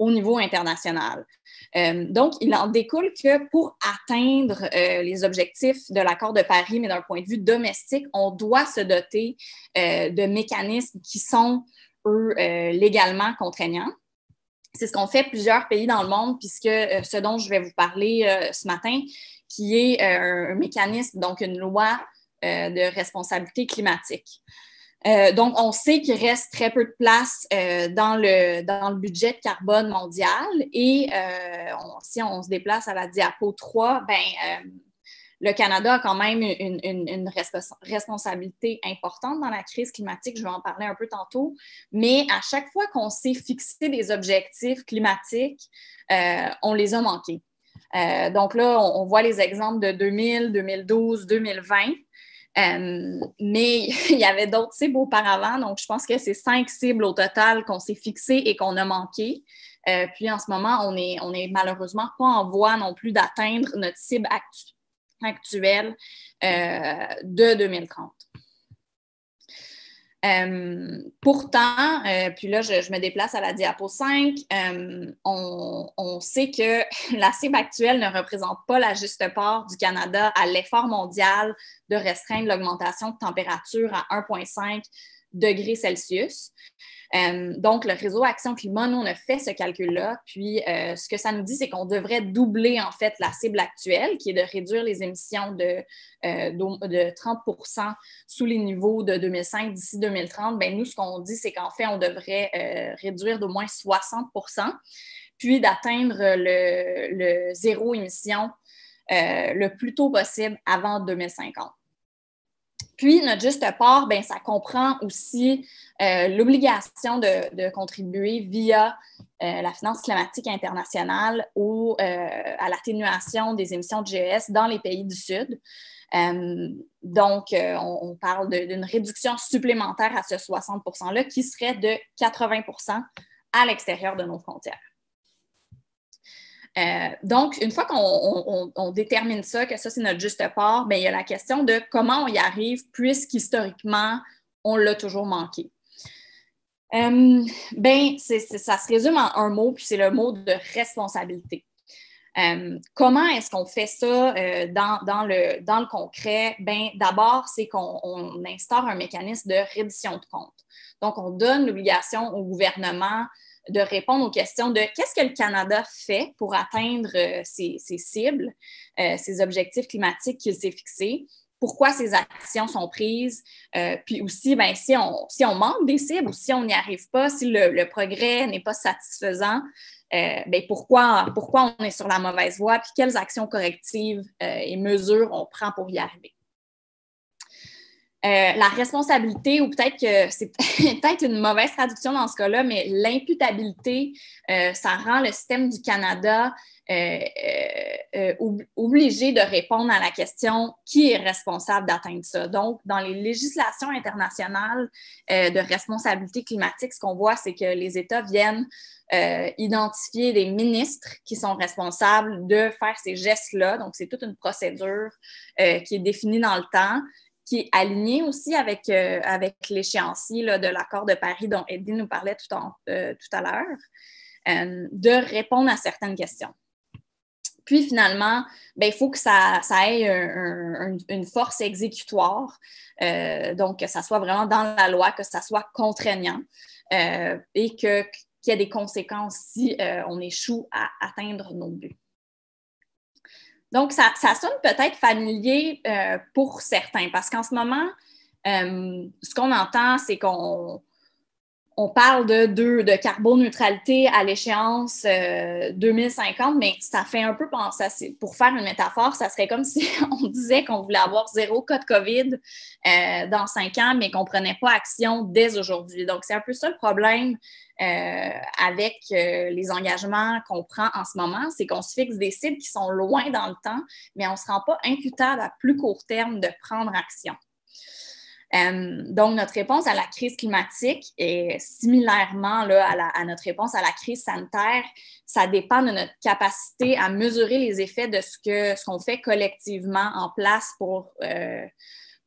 au niveau international. Euh, donc, il en découle que pour atteindre euh, les objectifs de l'accord de Paris, mais d'un point de vue domestique, on doit se doter euh, de mécanismes qui sont, eux, légalement contraignants. C'est ce qu'ont fait plusieurs pays dans le monde, puisque ce dont je vais vous parler ce matin, qui est un mécanisme, donc une loi de responsabilité climatique. Euh, donc, on sait qu'il reste très peu de place euh, dans, le, dans le budget de carbone mondial. Et euh, si on se déplace à la diapo 3, ben, le Canada a quand même une, une, responsabilité importante dans la crise climatique. Je vais en parler un peu tantôt. Mais à chaque fois qu'on s'est fixé des objectifs climatiques, on les a manqués. donc là, on, on voit les exemples de 2000, 2012, 2020. Euh, mais il y avait d'autres cibles auparavant, donc je pense que c'est cinq cibles au total qu'on s'est fixées et qu'on a manquées. Euh, puis en ce moment, on n'est est malheureusement pas en voie non plus d'atteindre notre cible actuelle euh, de 2030. Euh, pourtant, euh, puis là, je, me déplace à la diapo 5, euh, on, sait que la cible actuelle ne représente pas la juste part du Canada à l'effort mondial de restreindre l'augmentation de température à 1,5 degrés Celsius. Euh, donc, le réseau Action Climat, nous, on a fait ce calcul-là. Puis, euh, ce que ça nous dit, c'est qu'on devrait doubler, en fait, la cible actuelle, qui est de réduire les émissions de, euh, de 30% sous les niveaux de 2005 d'ici 2030. Bien, nous, ce qu'on dit, c'est qu'en fait, on devrait réduire d'au moins 60% puis d'atteindre le, zéro émission le plus tôt possible avant 2050. Puis, notre juste part, ben, ça comprend aussi euh, l'obligation de, contribuer via euh, la finance climatique internationale ou euh, à l'atténuation des émissions de GES dans les pays du Sud. donc, on, parle d'une réduction supplémentaire à ce 60 %-là qui serait de 80% à l'extérieur de nos frontières. Euh, donc, une fois qu'on détermine ça, que ça, c'est notre juste part, bien, il y a la question de comment on y arrive, puisqu'historiquement, on l'a toujours manqué. Euh, ben, ça se résume en un mot, puis c'est le mot de responsabilité. Euh, comment est-ce qu'on fait ça dans, le, concret? Ben, D'abord, c'est qu'on instaure un mécanisme de reddition de compte. Donc, on donne l'obligation au gouvernement de répondre aux questions de qu'est-ce que le Canada fait pour atteindre euh, ses, cibles, euh, ses objectifs climatiques qu'il s'est fixés, pourquoi ces actions sont prises, euh, puis aussi, ben, si, on, si on manque des cibles ou si on n'y arrive pas, si le, progrès n'est pas satisfaisant, ben, pourquoi, pourquoi on est sur la mauvaise voie, puis quelles actions correctives et mesures on prend pour y arriver. Euh, la responsabilité, ou peut-être que c'est peut-être une mauvaise traduction dans ce cas-là, mais l'imputabilité, euh, ça rend le système du Canada euh, obligé de répondre à la question qui est responsable d'atteindre ça? Donc, dans les législations internationales de responsabilité climatique, ce qu'on voit, c'est que les États viennent identifier des ministres qui sont responsables de faire ces gestes-là. Donc, c'est toute une procédure qui est définie dans le temps qui est aligné aussi avec, euh, l'échéancier de l'accord de Paris dont Eddie nous parlait tout, euh, tout à l'heure, euh, de répondre à certaines questions. Puis finalement, ben, il faut que ça, ait une force exécutoire, donc que ça soit vraiment dans la loi, que ça soit contraignant et qu'il y ait des conséquences si on échoue à atteindre nos buts. Donc, ça, sonne peut-être familier euh, pour certains parce qu'en ce moment, euh, ce qu'on entend, c'est qu'on on parle de, de, de carboneutralité à l'échéance 2050, euh, mais ça fait un peu penser, pour faire une métaphore, ça serait comme si on disait qu'on voulait avoir zéro cas de COVID dans cinq ans, mais qu'on ne prenait pas action dès aujourd'hui. Donc, c'est un peu ça le problème euh, avec euh, les engagements qu'on prend en ce moment, c'est qu'on se fixe des cibles qui sont loin dans le temps, mais on ne se rend pas imputable à plus court terme de prendre action. Euh, donc, notre réponse à la crise climatique est similairement là, à, notre réponse à la crise sanitaire, ça dépend de notre capacité à mesurer les effets de ce qu'on ce qu'on fait collectivement en place pour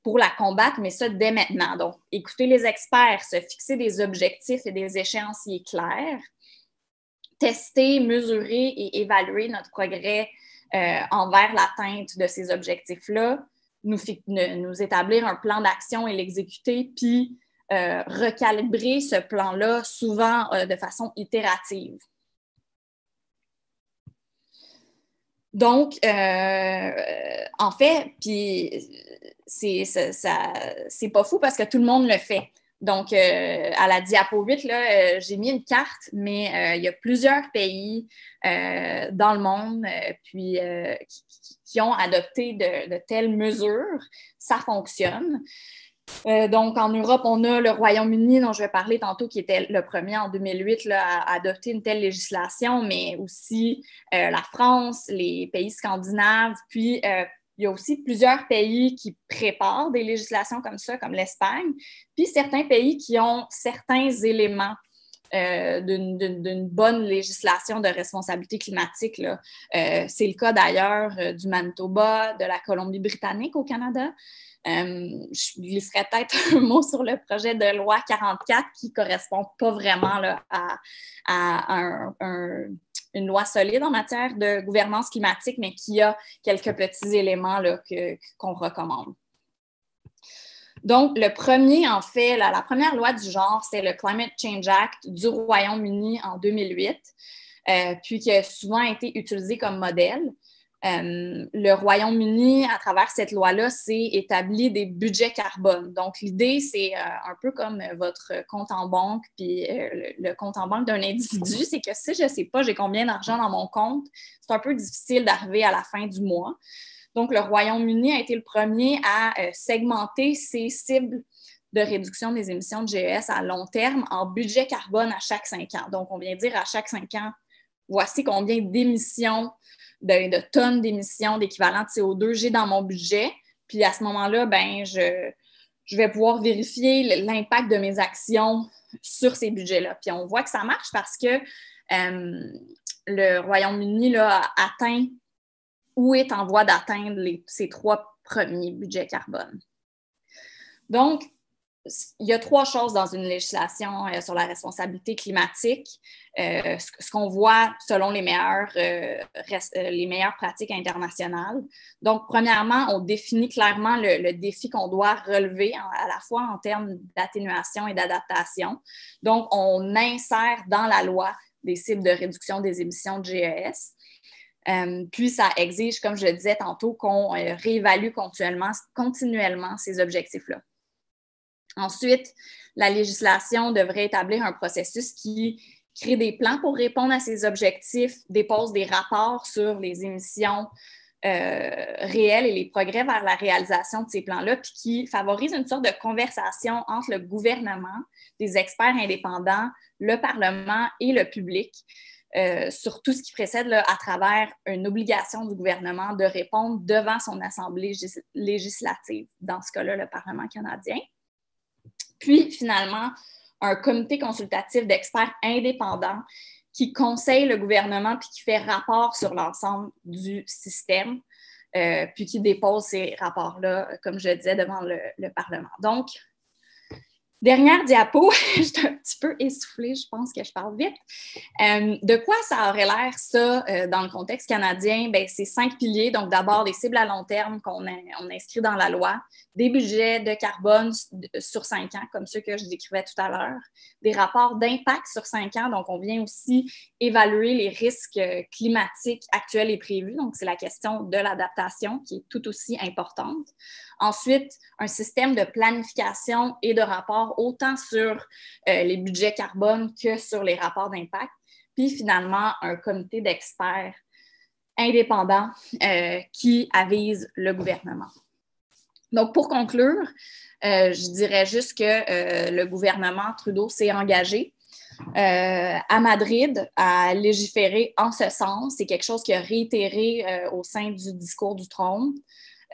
pour la combattre, mais ça dès maintenant. Donc, écouter les experts, se fixer des objectifs et des échéanciers clairs, tester, mesurer et évaluer notre progrès euh, envers l'atteinte de ces objectifs-là, nous, établir un plan d'action et l'exécuter, puis euh, recalibrer ce plan-là souvent euh, de façon itérative. Donc, en fait, puis c'est pas fou parce que tout le monde le fait. Donc, euh, à la diapo 8, là, euh, j'ai mis une carte, mais euh, il y a plusieurs pays dans le monde puis, qui, ont adopté de, telles mesures. Ça fonctionne. donc, en Europe, on a le Royaume-Uni, dont je vais parler tantôt, qui était le premier en 2008 là, à adopter une telle législation, mais aussi la France, les pays scandinaves, puis il y a aussi plusieurs pays qui préparent des législations comme ça, comme l'Espagne, puis certains pays qui ont certains éléments euh, d'une bonne législation de responsabilité climatique. Euh, c'est le cas d'ailleurs euh, du Manitoba, de la Colombie-Britannique au Canada. je glisserai peut-être un mot sur le projet de loi 44 qui ne correspond pas vraiment à, un une loi solide en matière de gouvernance climatique, mais qui a quelques petits éléments qu'on recommande. Donc, le premier, en fait, la, première loi du genre, c'est le Climate Change Act du Royaume-Uni en 2008, euh, puis qui a souvent été utilisé comme modèle. Euh, le Royaume-Uni, à travers cette loi-là, s'est établi des budgets carbone. Donc, l'idée, c'est euh, un peu comme votre compte en banque, puis le, compte en banque d'un individu, c'est que si je ne sais pas j'ai combien d'argent dans mon compte, c'est un peu difficile d'arriver à la fin du mois. Donc, le Royaume-Uni a été le premier à euh, segmenter ses cibles de réduction des émissions de GES à long terme en budget carbone à chaque cinq ans. Donc, on vient dire à chaque cinq ans, voici combien d'émissions, de, tonnes d'émissions d'équivalent de CO2 j'ai dans mon budget. Puis à ce moment-là, ben, je, je vais pouvoir vérifier l'impact de mes actions sur ces budgets-là. Puis on voit que ça marche parce que euh, le Royaume-Uni a atteint ou est en voie d'atteindre ces trois premiers budgets carbone. Donc, il y a trois choses dans une législation euh, sur la responsabilité climatique. Euh, ce, qu'on voit selon les meilleures, euh, les meilleures pratiques internationales. Donc, premièrement, on définit clairement le, défi qu'on doit relever à la fois en termes d'atténuation et d'adaptation. Donc, on insère dans la loi des cibles de réduction des émissions de GES. Puis, ça exige, comme je le disais tantôt, qu'on réévalue continuellement ces objectifs-là. Ensuite, la législation devrait établir un processus qui crée des plans pour répondre à ces objectifs, dépose des rapports sur les émissions euh, réelles et les progrès vers la réalisation de ces plans-là, puis qui favorise une sorte de conversation entre le gouvernement, des experts indépendants, le Parlement et le public euh, sur tout ce qui précède à travers une obligation du gouvernement de répondre devant son assemblée législative, dans ce cas-là, le Parlement canadien. Puis, finalement, un comité consultatif d'experts indépendants qui conseille le gouvernement puis qui fait rapport sur l'ensemble du système, euh, puis qui dépose ces rapports-là, comme je disais, devant le, le Parlement. Donc, Dernière diapo, je suis un petit peu essoufflée, je pense que je parle vite. Euh, de quoi ça aurait l'air, ça, euh, dans le contexte canadien? Ben, c'est cinq piliers. Donc, d'abord, des cibles à long terme qu'on on inscrit dans la loi, des budgets de carbone sur cinq ans, comme ceux que je décrivais tout à l'heure, des rapports d'impact sur cinq ans. Donc, on vient aussi évaluer les risques euh, climatiques actuels et prévus. Donc, c'est la question de l'adaptation qui est tout aussi importante. Ensuite, un système de planification et de rapport autant sur euh, les budgets carbone que sur les rapports d'impact. Puis finalement, un comité d'experts indépendants euh, qui avise le gouvernement. Donc, pour conclure, euh, je dirais juste que le gouvernement Trudeau s'est engagé à Madrid à légiférer en ce sens. C'est quelque chose qui a réitéré au sein du discours du trône.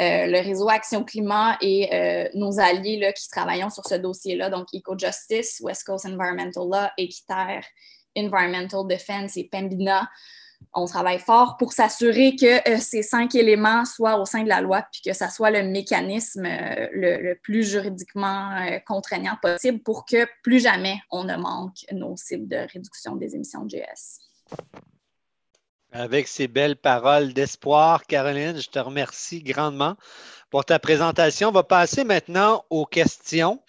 Euh, le réseau Action Climat et euh, nos alliés là, qui travaillent sur ce dossier-là, donc EcoJustice, West Coast Environmental Law, Équiterre, Environmental Defense et Pembina. On travaille fort pour s'assurer que euh, ces cinq éléments soient au sein de la loi puis que ça soit le mécanisme le, plus juridiquement contraignant possible pour que plus jamais on ne manque nos cibles de réduction des émissions de GS. Avec ces belles paroles d'espoir, Caroline, je te remercie grandement pour ta présentation. On va passer maintenant aux questions.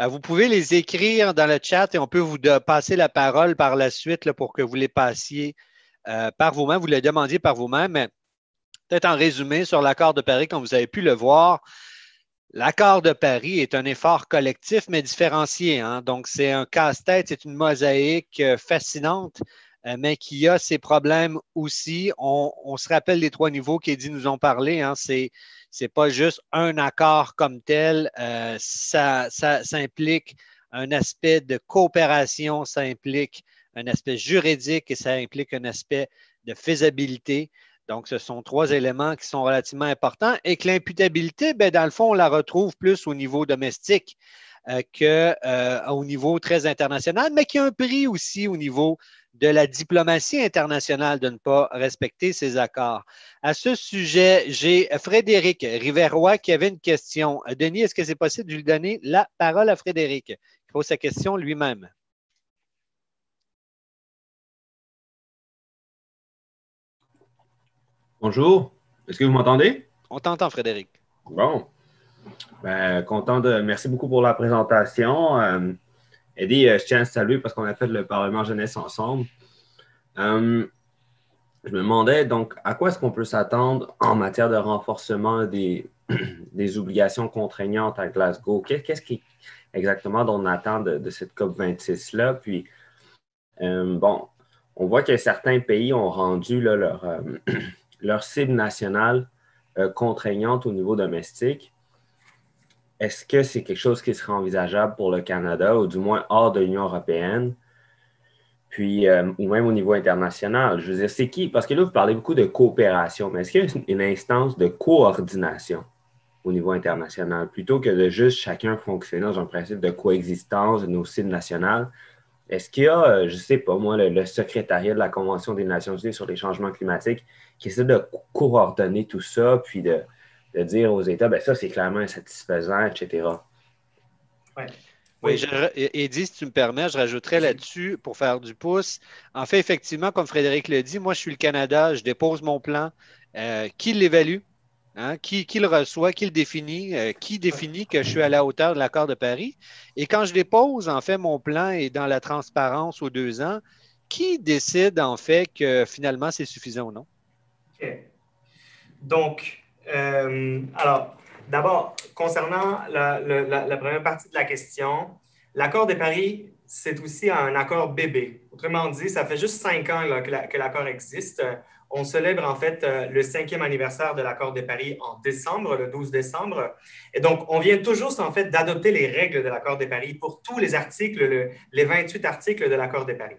Euh, vous pouvez les écrire dans le chat et on peut vous passer la parole par la suite pour que vous les passiez euh, par vous-même, vous les demandiez par vous-même. Peut-être en résumé sur l'accord de Paris, comme vous avez pu le voir, L'accord de Paris est un effort collectif, mais différencié. Hein. Donc, c'est un casse-tête, c'est une mosaïque euh, fascinante mais qui a ses problèmes aussi. On, se rappelle les trois niveaux qu'Eddie nous ont parlé. Hein, c'est n'est pas juste un accord comme tel. Euh, ça, ça, implique un aspect de coopération, ça implique un aspect juridique et ça implique un aspect de faisabilité. Donc, ce sont trois éléments qui sont relativement importants et que l'imputabilité, ben, dans le fond, on la retrouve plus au niveau domestique euh, qu'au niveau très international, mais qui a un prix aussi au niveau de la diplomatie internationale de ne pas respecter ces accords. À ce sujet, j'ai Frédéric Riveroy qui avait une question. Denis, est-ce que c'est possible de lui donner la parole à Frédéric? Qui pose sa question lui-même? Bonjour, est-ce que vous m'entendez? On t'entend, Frédéric. Bon. Ben, content de. Merci beaucoup pour la présentation. Euh, Eddie, euh, je tiens à saluer parce qu'on a fait le Parlement jeunesse ensemble. Euh, je me demandais donc à quoi est-ce qu'on peut s'attendre en matière de renforcement des, des obligations contraignantes à Glasgow? Qu'est-ce qui exactement on attend de, cette COP26-là? Puis, bon, on voit que certains pays ont rendu leur, leur cible nationale contraignante au niveau domestique. Est-ce que c'est quelque chose qui serait envisageable pour le Canada, ou du moins hors de l'Union européenne, puis, euh, ou même au niveau international? Je veux dire, c'est qui? Parce que là, vous parlez beaucoup de coopération, mais est-ce qu'il y a une, instance de coordination au niveau international, plutôt que de juste chacun fonctionner dans un principe de coexistence de nos cibles nationales? Est-ce qu'il y a, euh, je ne sais pas moi, le, secrétariat de la Convention des Nations Unies sur les changements climatiques qui essaie de coordonner tout ça, puis de, de dire aux États, ben ça, c'est clairement insatisfaisant, etc. Ouais. Oui, Eddie, si tu me permets, je rajouterais là-dessus pour faire du pouce. En fait, effectivement, comme Frédéric le dit, moi, je suis le Canada, je dépose mon plan. Euh, qui l'évalue? Hein? Qui, le reçoit? Qui le définit? Euh, qui définit que je suis à la hauteur de l'accord de Paris? Et quand je dépose, en fait, mon plan est dans la transparence aux deux ans, qui décide, en fait, que finalement, c'est suffisant ou non? OK. Donc, euh, alors, d'abord, concernant la, première partie de la question, l'accord de Paris, c'est aussi un accord bébé. Autrement dit, ça fait juste cinq ans que l'accord existe. On célèbre en fait euh, le cinquième anniversaire de l'accord de Paris en décembre, le 12 décembre. Et donc, on vient toujours en fait d'adopter les règles de l'accord de Paris pour tous les articles, les 28 articles de l'accord de Paris.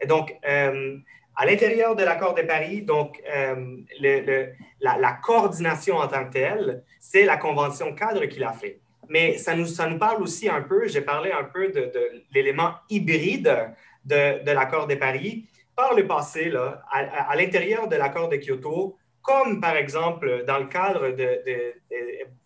Et donc, euh, à l'intérieur de l'accord de Paris, donc, euh, la, coordination en tant que telle, c'est la convention cadre qui l'a fait. Mais ça nous, ça nous parle aussi un peu, j'ai parlé un peu de, l'élément hybride de, l'accord de Paris. Par le passé, là, à, l'intérieur de l'accord de Kyoto, comme par exemple dans le cadre des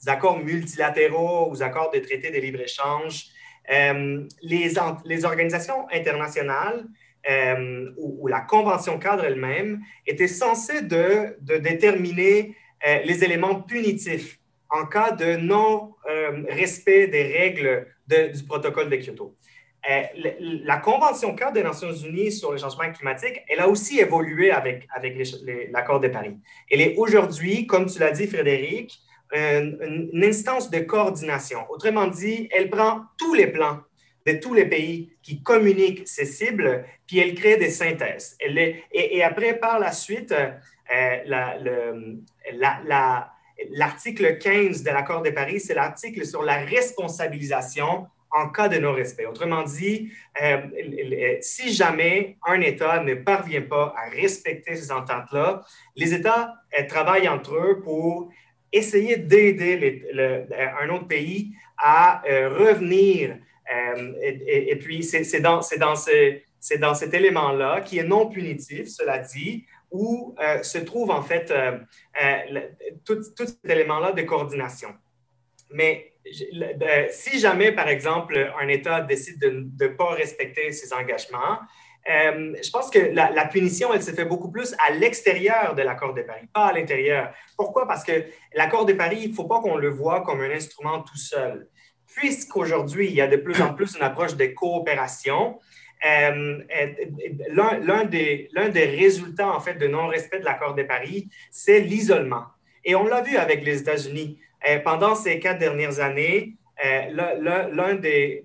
accords multilatéraux ou des accords de traités de libre-échange, euh, les organisations internationales euh, ou, la convention cadre elle-même était censée de, déterminer euh, les éléments punitifs en cas de non-respect des règles du protocole de Kyoto. Euh, la Convention cadre des Nations Unies sur le changement climatique, elle a aussi évolué avec, l'accord de Paris. Elle est aujourd'hui, comme tu l'as dit, Frédéric, une, instance de coordination. Autrement dit, elle prend tous les plans de tous les pays qui communiquent ces cibles, puis elle crée des synthèses. Elle et, après, par la suite, euh, l'article 15 de l'accord de Paris, c'est l'article sur la responsabilisation en cas de non-respect. Autrement dit, euh, si jamais un État ne parvient pas à respecter ces ententes-là, les États euh, travaillent entre eux pour essayer d'aider un autre pays à revenir euh, et, puis, c'est dans, dans, dans, cet élément-là, qui est non punitif, cela dit, où euh, se trouve en fait euh, tout, tout, cet élément-là de coordination. Mais si jamais, par exemple, un État décide de ne pas respecter ses engagements, je pense que la, la, punition, elle se fait beaucoup plus à l'extérieur de l'accord de Paris, pas à l'intérieur. Pourquoi? Parce que l'accord de Paris, il ne faut pas qu'on le voit comme un instrument tout seul puisqu'aujourd'hui, il y a de plus en plus une approche de coopération, euh, l'un des, des, résultats, en fait, de non-respect de l'accord de Paris, c'est l'isolement. Et on l'a vu avec les États-Unis. Euh, pendant ces quatre dernières années, euh, l'un des,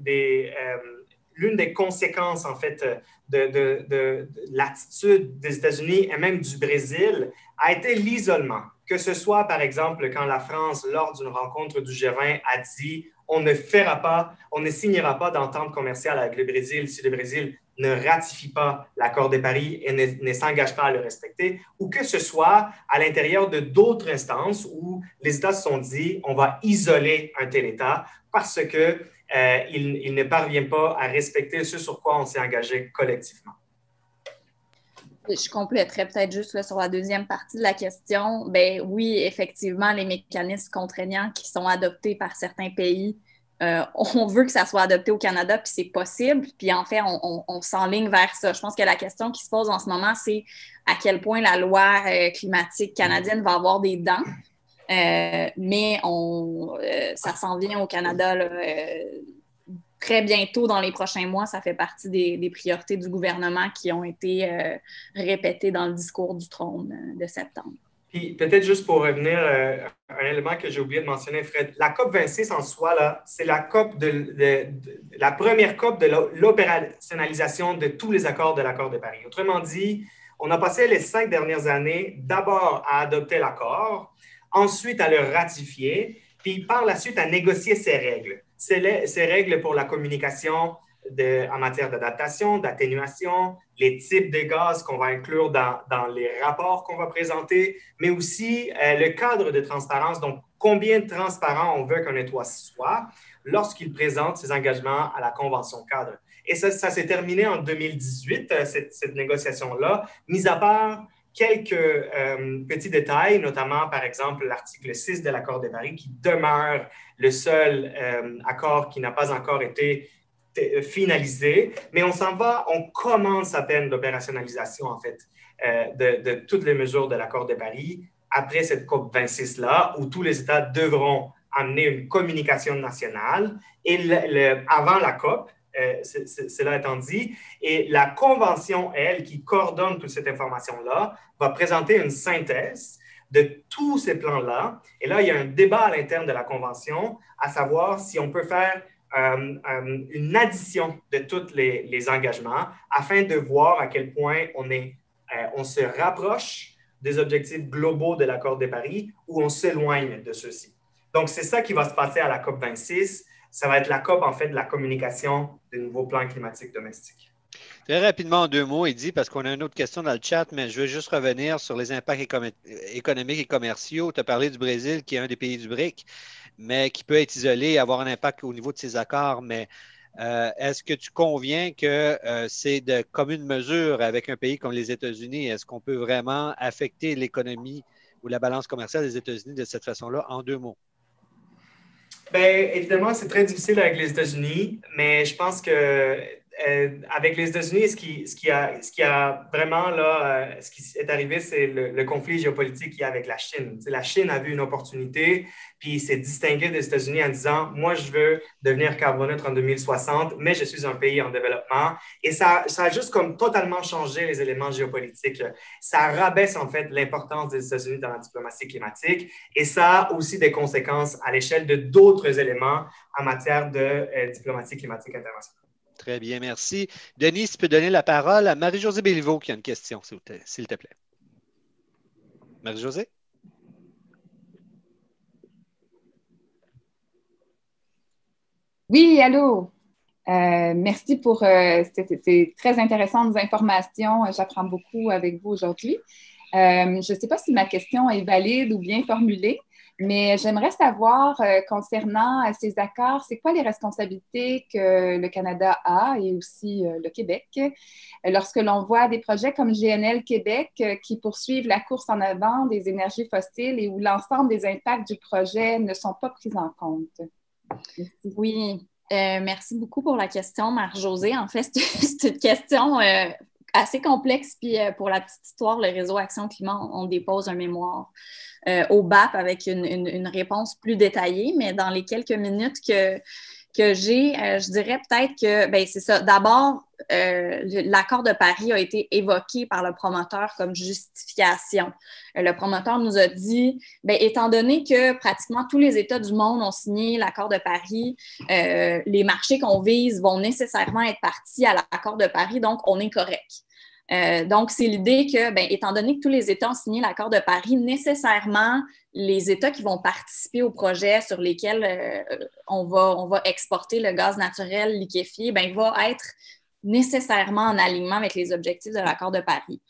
l'une des conséquences, en fait, de, de, de l'attitude des États-Unis et même du Brésil a été l'isolement. Que ce soit, par exemple, quand la France, lors d'une rencontre du G20, a dit on ne fera pas, on ne signera pas d'entente commerciale avec le Brésil si le Brésil ne ratifie pas l'accord de Paris et ne, s'engage pas à le respecter, ou que ce soit à l'intérieur de d'autres instances où les États se sont dit on va isoler un tel État parce qu'il euh, il ne parvient pas à respecter ce sur quoi on s'est engagé collectivement. Je compléterais peut-être juste sur la deuxième partie de la question. Ben oui, effectivement, les mécanismes contraignants qui sont adoptés par certains pays, euh, on veut que ça soit adopté au Canada, puis c'est possible. Puis en fait, on, s'enligne vers ça. Je pense que la question qui se pose en ce moment, c'est à quel point la loi euh, climatique canadienne va avoir des dents. mais on, ça s'en vient au Canada très bientôt, dans les prochains mois, ça fait partie des, priorités du gouvernement qui ont été répétées dans le discours du trône de septembre. Puis peut-être juste pour revenir, euh, un élément que j'ai oublié de mentionner, Fred, la COP 26 en soi, c'est la COP de, la première COP de l'opérationnalisation de tous les accords de l'accord de Paris. Autrement dit, on a passé les cinq dernières années d'abord à adopter l'accord, ensuite à le ratifier, puis par la suite à négocier ses règles. Ces règles pour la communication en matière d'adaptation, d'atténuation, les types de gaz qu'on va inclure dans, les rapports qu'on va présenter, mais aussi euh, le cadre de transparence, donc combien de transparents on veut qu'un État soit lorsqu'il présente ses engagements à la Convention cadre. Et ça, ça s'est terminé en 2018, euh, cette négociation-là, mis à part quelques euh, petits détails, notamment par exemple l'article 6 de l'accord de Paris qui demeure le seul accord qui n'a pas encore été euh, finalisé, mais on s'en va, on commence à peine l'opérationnalisation, en fait, euh, de, toutes les mesures de l'accord de Paris après cette COP 26-là, où tous les États devront amener une communication nationale. Et avant la COP, euh, cela étant dit, et la convention, elle, qui coordonne toute cette information-là, va présenter une synthèse de tous ces plans-là. Et là, il y a un débat à l'interne de la convention, à savoir si on peut faire euh, euh, une addition de tous les, engagements afin de voir à quel point on, se rapproche des objectifs globaux de l'accord de Paris ou on s'éloigne de ceux-ci. Donc, c'est ça qui va se passer à la COP 26. Ça va être la COP, en fait, de la communication des nouveaux plans climatiques domestiques. Très rapidement, en deux mots, il dit, parce qu'on a une autre question dans le chat, mais je veux juste revenir sur les impacts économiques et commerciaux. Tu as parlé du Brésil, qui est un des pays du BRIC mais qui peut être isolé et avoir un impact au niveau de ses accords. Mais euh, est-ce que tu conviens que euh, c'est de commune mesure avec un pays comme les États-Unis? Est-ce qu'on peut vraiment affecter l'économie ou la balance commerciale des États-Unis de cette façon-là? En deux mots? Bien, évidemment, c'est très difficile avec les États-Unis, mais je pense que euh, avec les États-Unis, ce qui, vraiment là, euh, ce qui est arrivé, c'est le, conflit géopolitique qu'il y a avec la Chine. la Chine a vu une opportunité, puis s'est distingué des États-Unis en disant Moi, je veux devenir carboneutre en 2060, mais je suis un pays en développement. Et ça, ça a juste comme totalement changé les éléments géopolitiques. Ça rabaisse en fait l'importance des États-Unis dans la diplomatie climatique et ça a aussi des conséquences à l'échelle de d'autres éléments en matière de euh, diplomatie climatique internationale. Très bien, merci. Denis, tu peux donner la parole à Marie-Josée Béliveau qui a une question, s'il te plaît. Marie-Josée? Oui, allô. Euh, merci pour euh, ces, très intéressantes informations. J'apprends beaucoup avec vous aujourd'hui. Euh, je ne sais pas si ma question est valide ou bien formulée. Mais j'aimerais savoir, euh, concernant euh, ces accords, c'est quoi les responsabilités que le Canada a et aussi euh, le Québec? Lorsque l'on voit des projets comme GNL Québec qui poursuivent la course en avant des énergies fossiles et où l'ensemble des impacts du projet ne sont pas pris en compte? Oui, merci beaucoup pour la question, Marc-Josée. En fait, c'est une question assez complexe. Puis pour la petite histoire, le réseau Action Climat, on dépose un mémoire euh, au BAP avec une, réponse plus détaillée, mais dans les quelques minutes que, que j'ai, euh, je dirais peut-être que, ben, c'est ça. D'abord, euh, l'accord de Paris a été évoqué par le promoteur comme justification. le promoteur nous a dit, ben, étant donné que pratiquement tous les États du monde ont signé l'accord de Paris, les marchés qu'on vise vont nécessairement être partis à l'accord de Paris, donc on est correct. Euh, donc, c'est l'idée que, ben, étant donné que tous les États ont signé l'accord de Paris, nécessairement, les États qui vont participer au projet sur lesquels euh, on, va, on va exporter le gaz naturel liquéfié, ben, va être nécessairement en alignement avec les objectifs de l'accord de Paris.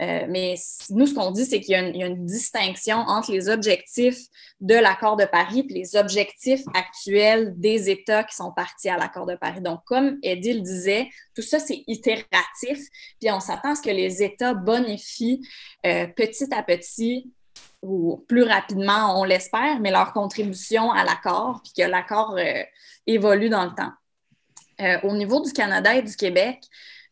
Euh, mais nous, ce qu'on dit, c'est qu'il y, a une distinction entre les objectifs de l'accord de Paris et les objectifs actuels des États qui sont partis à l'accord de Paris. Donc, comme Eddie le disait, tout ça, c'est itératif, puis on s'attend à ce que les États bonifient euh, petit à petit ou plus rapidement, on l'espère, mais leur contribution à l'accord, puis que l'accord euh, évolue dans le temps. Au niveau du Canada et du Québec,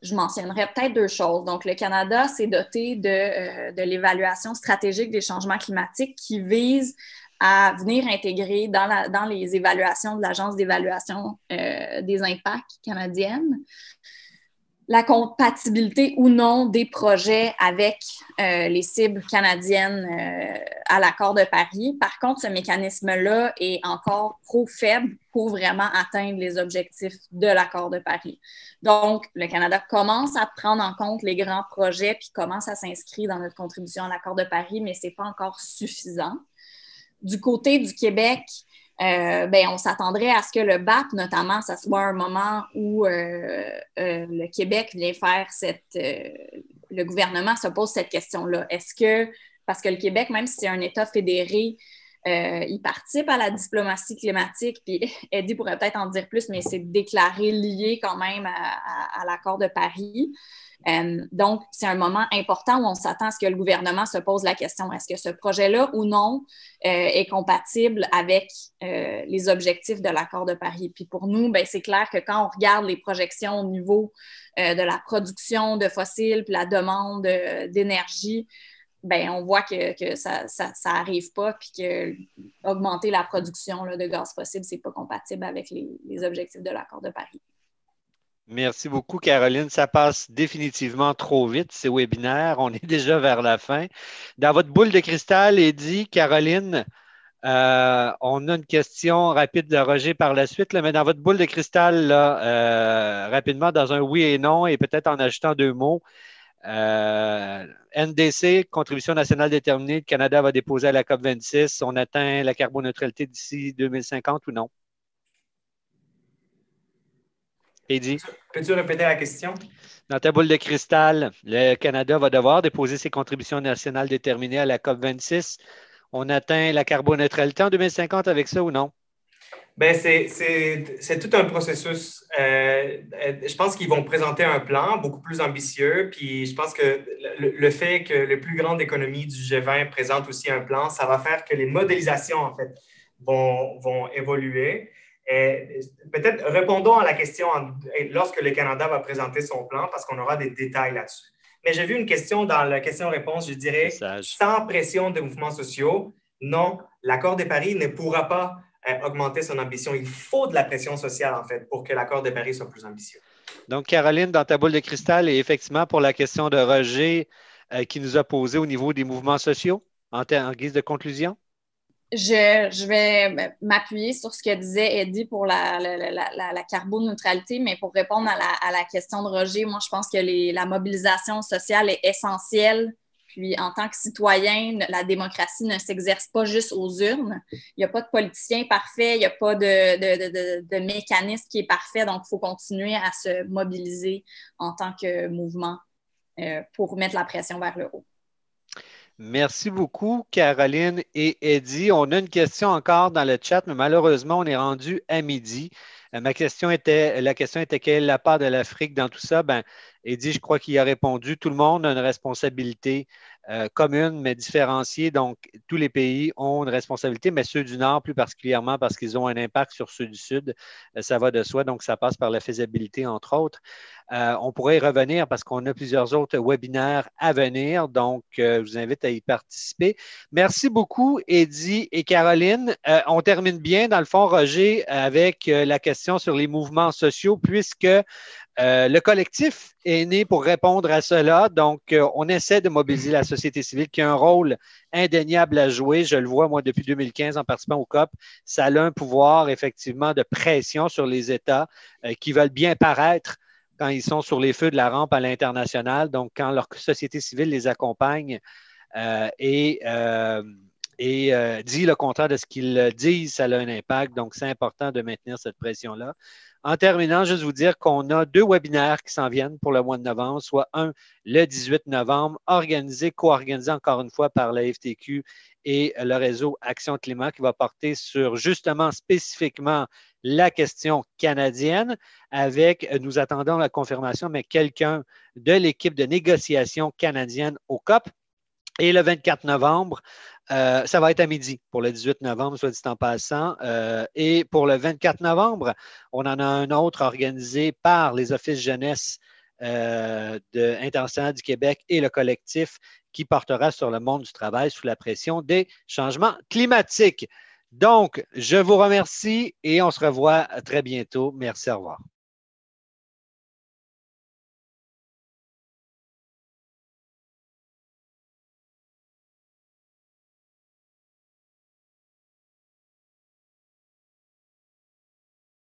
je mentionnerai peut-être deux choses. Donc, le Canada s'est doté de, euh, de l'évaluation stratégique des changements climatiques qui vise à venir intégrer dans, dans les évaluations de l'Agence d'évaluation euh, des impacts canadienne la compatibilité ou non des projets avec euh, les cibles canadiennes euh, à l'accord de Paris. Par contre, ce mécanisme-là est encore trop faible pour vraiment atteindre les objectifs de l'accord de Paris. Donc, le Canada commence à prendre en compte les grands projets puis commence à s'inscrire dans notre contribution à l'accord de Paris, mais ce n'est pas encore suffisant. Du côté du Québec, euh, ben, on s'attendrait à ce que le BAP, notamment, ça soit un moment où euh, euh, le Québec vient faire cette. le gouvernement se pose cette question-là. Est-ce que, parce que le Québec, même si c'est un État fédéré, il participe à la diplomatie climatique, puis Eddie pourrait peut-être en dire plus, mais c'est déclaré lié quand même à l'accord de Paris. Euh, donc, c'est un moment important où on s'attend à ce que le gouvernement se pose la question, est-ce que ce projet-là ou non euh, est compatible avec euh, les objectifs de l'accord de Paris? Puis pour nous, ben, c'est clair que quand on regarde les projections au niveau de la production de fossiles, puis la demande d'énergie, ben, on voit que, ça n'arrive pas, puis que augmenter la production de gaz fossile, ce n'est pas compatible avec les objectifs de l'accord de Paris. Merci beaucoup, Caroline. Ça passe définitivement trop vite, ces webinaires. On est déjà vers la fin. Dans votre boule de cristal, Eddie, Caroline, euh, on a une question rapide de Roger par la suite, mais dans votre boule de cristal, euh, rapidement, dans un oui et non, et peut-être en ajoutant deux mots. Euh, NDC, contribution nationale déterminée, le Canada va déposer à la COP26. On atteint la carboneutralité d'ici 2050 ou non? Peux-tu répéter la question? Dans ta boule de cristal, le Canada va devoir déposer ses contributions nationales déterminées à la COP26. On atteint la carboneutralité en 2050 avec ça ou non? Ben, c'est tout un processus. Euh, je pense qu'ils vont présenter un plan beaucoup plus ambitieux. Puis je pense que le, le, fait que les plus grandes économies du G20 présentent aussi un plan, ça va faire que les modélisations, en fait, vont, vont évoluer. Peut-être répondons à la question lorsque le Canada va présenter son plan, parce qu'on aura des détails là-dessus. Mais j'ai vu une question dans la question-réponse, je dirais, sans pression des mouvements sociaux, non, l'accord de Paris ne pourra pas euh, augmenter son ambition. Il faut de la pression sociale, en fait, pour que l'accord de Paris soit plus ambitieux. Donc, Caroline, dans ta boule de cristal, et effectivement, pour la question de Roger euh, qui nous a posé au niveau des mouvements sociaux, en guise de conclusion? Je, vais m'appuyer sur ce que disait Eddie pour la, carboneutralité, mais pour répondre à la, question de Roger, moi, je pense que la mobilisation sociale est essentielle. Puis, en tant que citoyen, la démocratie ne s'exerce pas juste aux urnes. Il n'y a pas de politicien parfait, il n'y a pas de, mécanisme qui est parfait. Donc, il faut continuer à se mobiliser en tant que mouvement euh, pour mettre la pression vers le haut. Merci beaucoup, Caroline et Eddie. On a une question encore dans le chat, mais malheureusement, on est rendu à midi. Euh, ma question était, la question était quelle est la part de l'Afrique dans tout ça? Ben, Eddie, je crois qu'il a répondu. Tout le monde a une responsabilité euh, commune, mais différenciée. Donc, tous les pays ont une responsabilité, mais ceux du Nord plus particulièrement parce qu'ils ont un impact sur ceux du Sud. Euh, ça va de soi. Donc, ça passe par la faisabilité, entre autres. Euh, on pourrait y revenir parce qu'on a plusieurs autres webinaires à venir. Donc, je vous invite à y participer. Merci beaucoup, Eddie et Caroline. on termine bien, dans le fond, Roger, avec la question sur les mouvements sociaux, puisque euh, le collectif est né pour répondre à cela. Donc, euh, on essaie de mobiliser la société civile qui a un rôle indéniable à jouer. Je le vois, moi, depuis 2015 en participant au COP. Ça a un pouvoir, effectivement, de pression sur les États euh, qui veulent bien paraître quand ils sont sur les feux de la rampe à l'international. Donc, quand leur société civile les accompagne et, et dit le contraire de ce qu'ils disent, ça a un impact. Donc, c'est important de maintenir cette pression-là. En terminant, juste vous dire qu'on a deux webinaires qui s'en viennent pour le mois de novembre, soit un le 18 novembre, organisé, co-organisé encore une fois par la FTQ et le réseau Action Climat qui va porter sur justement spécifiquement la question canadienne avec, nous attendons la confirmation, mais quelqu'un de l'équipe de négociation canadienne au COP. Et le 24 novembre, euh, ça va être à midi pour le 18 novembre, soit dit en passant. Euh, et pour le 24 novembre, on en a un autre organisé par les offices jeunesse euh, de, du Québec et le collectif qui portera sur le monde du travail sous la pression des changements climatiques. Donc, je vous remercie et on se revoit très bientôt. Merci, au revoir.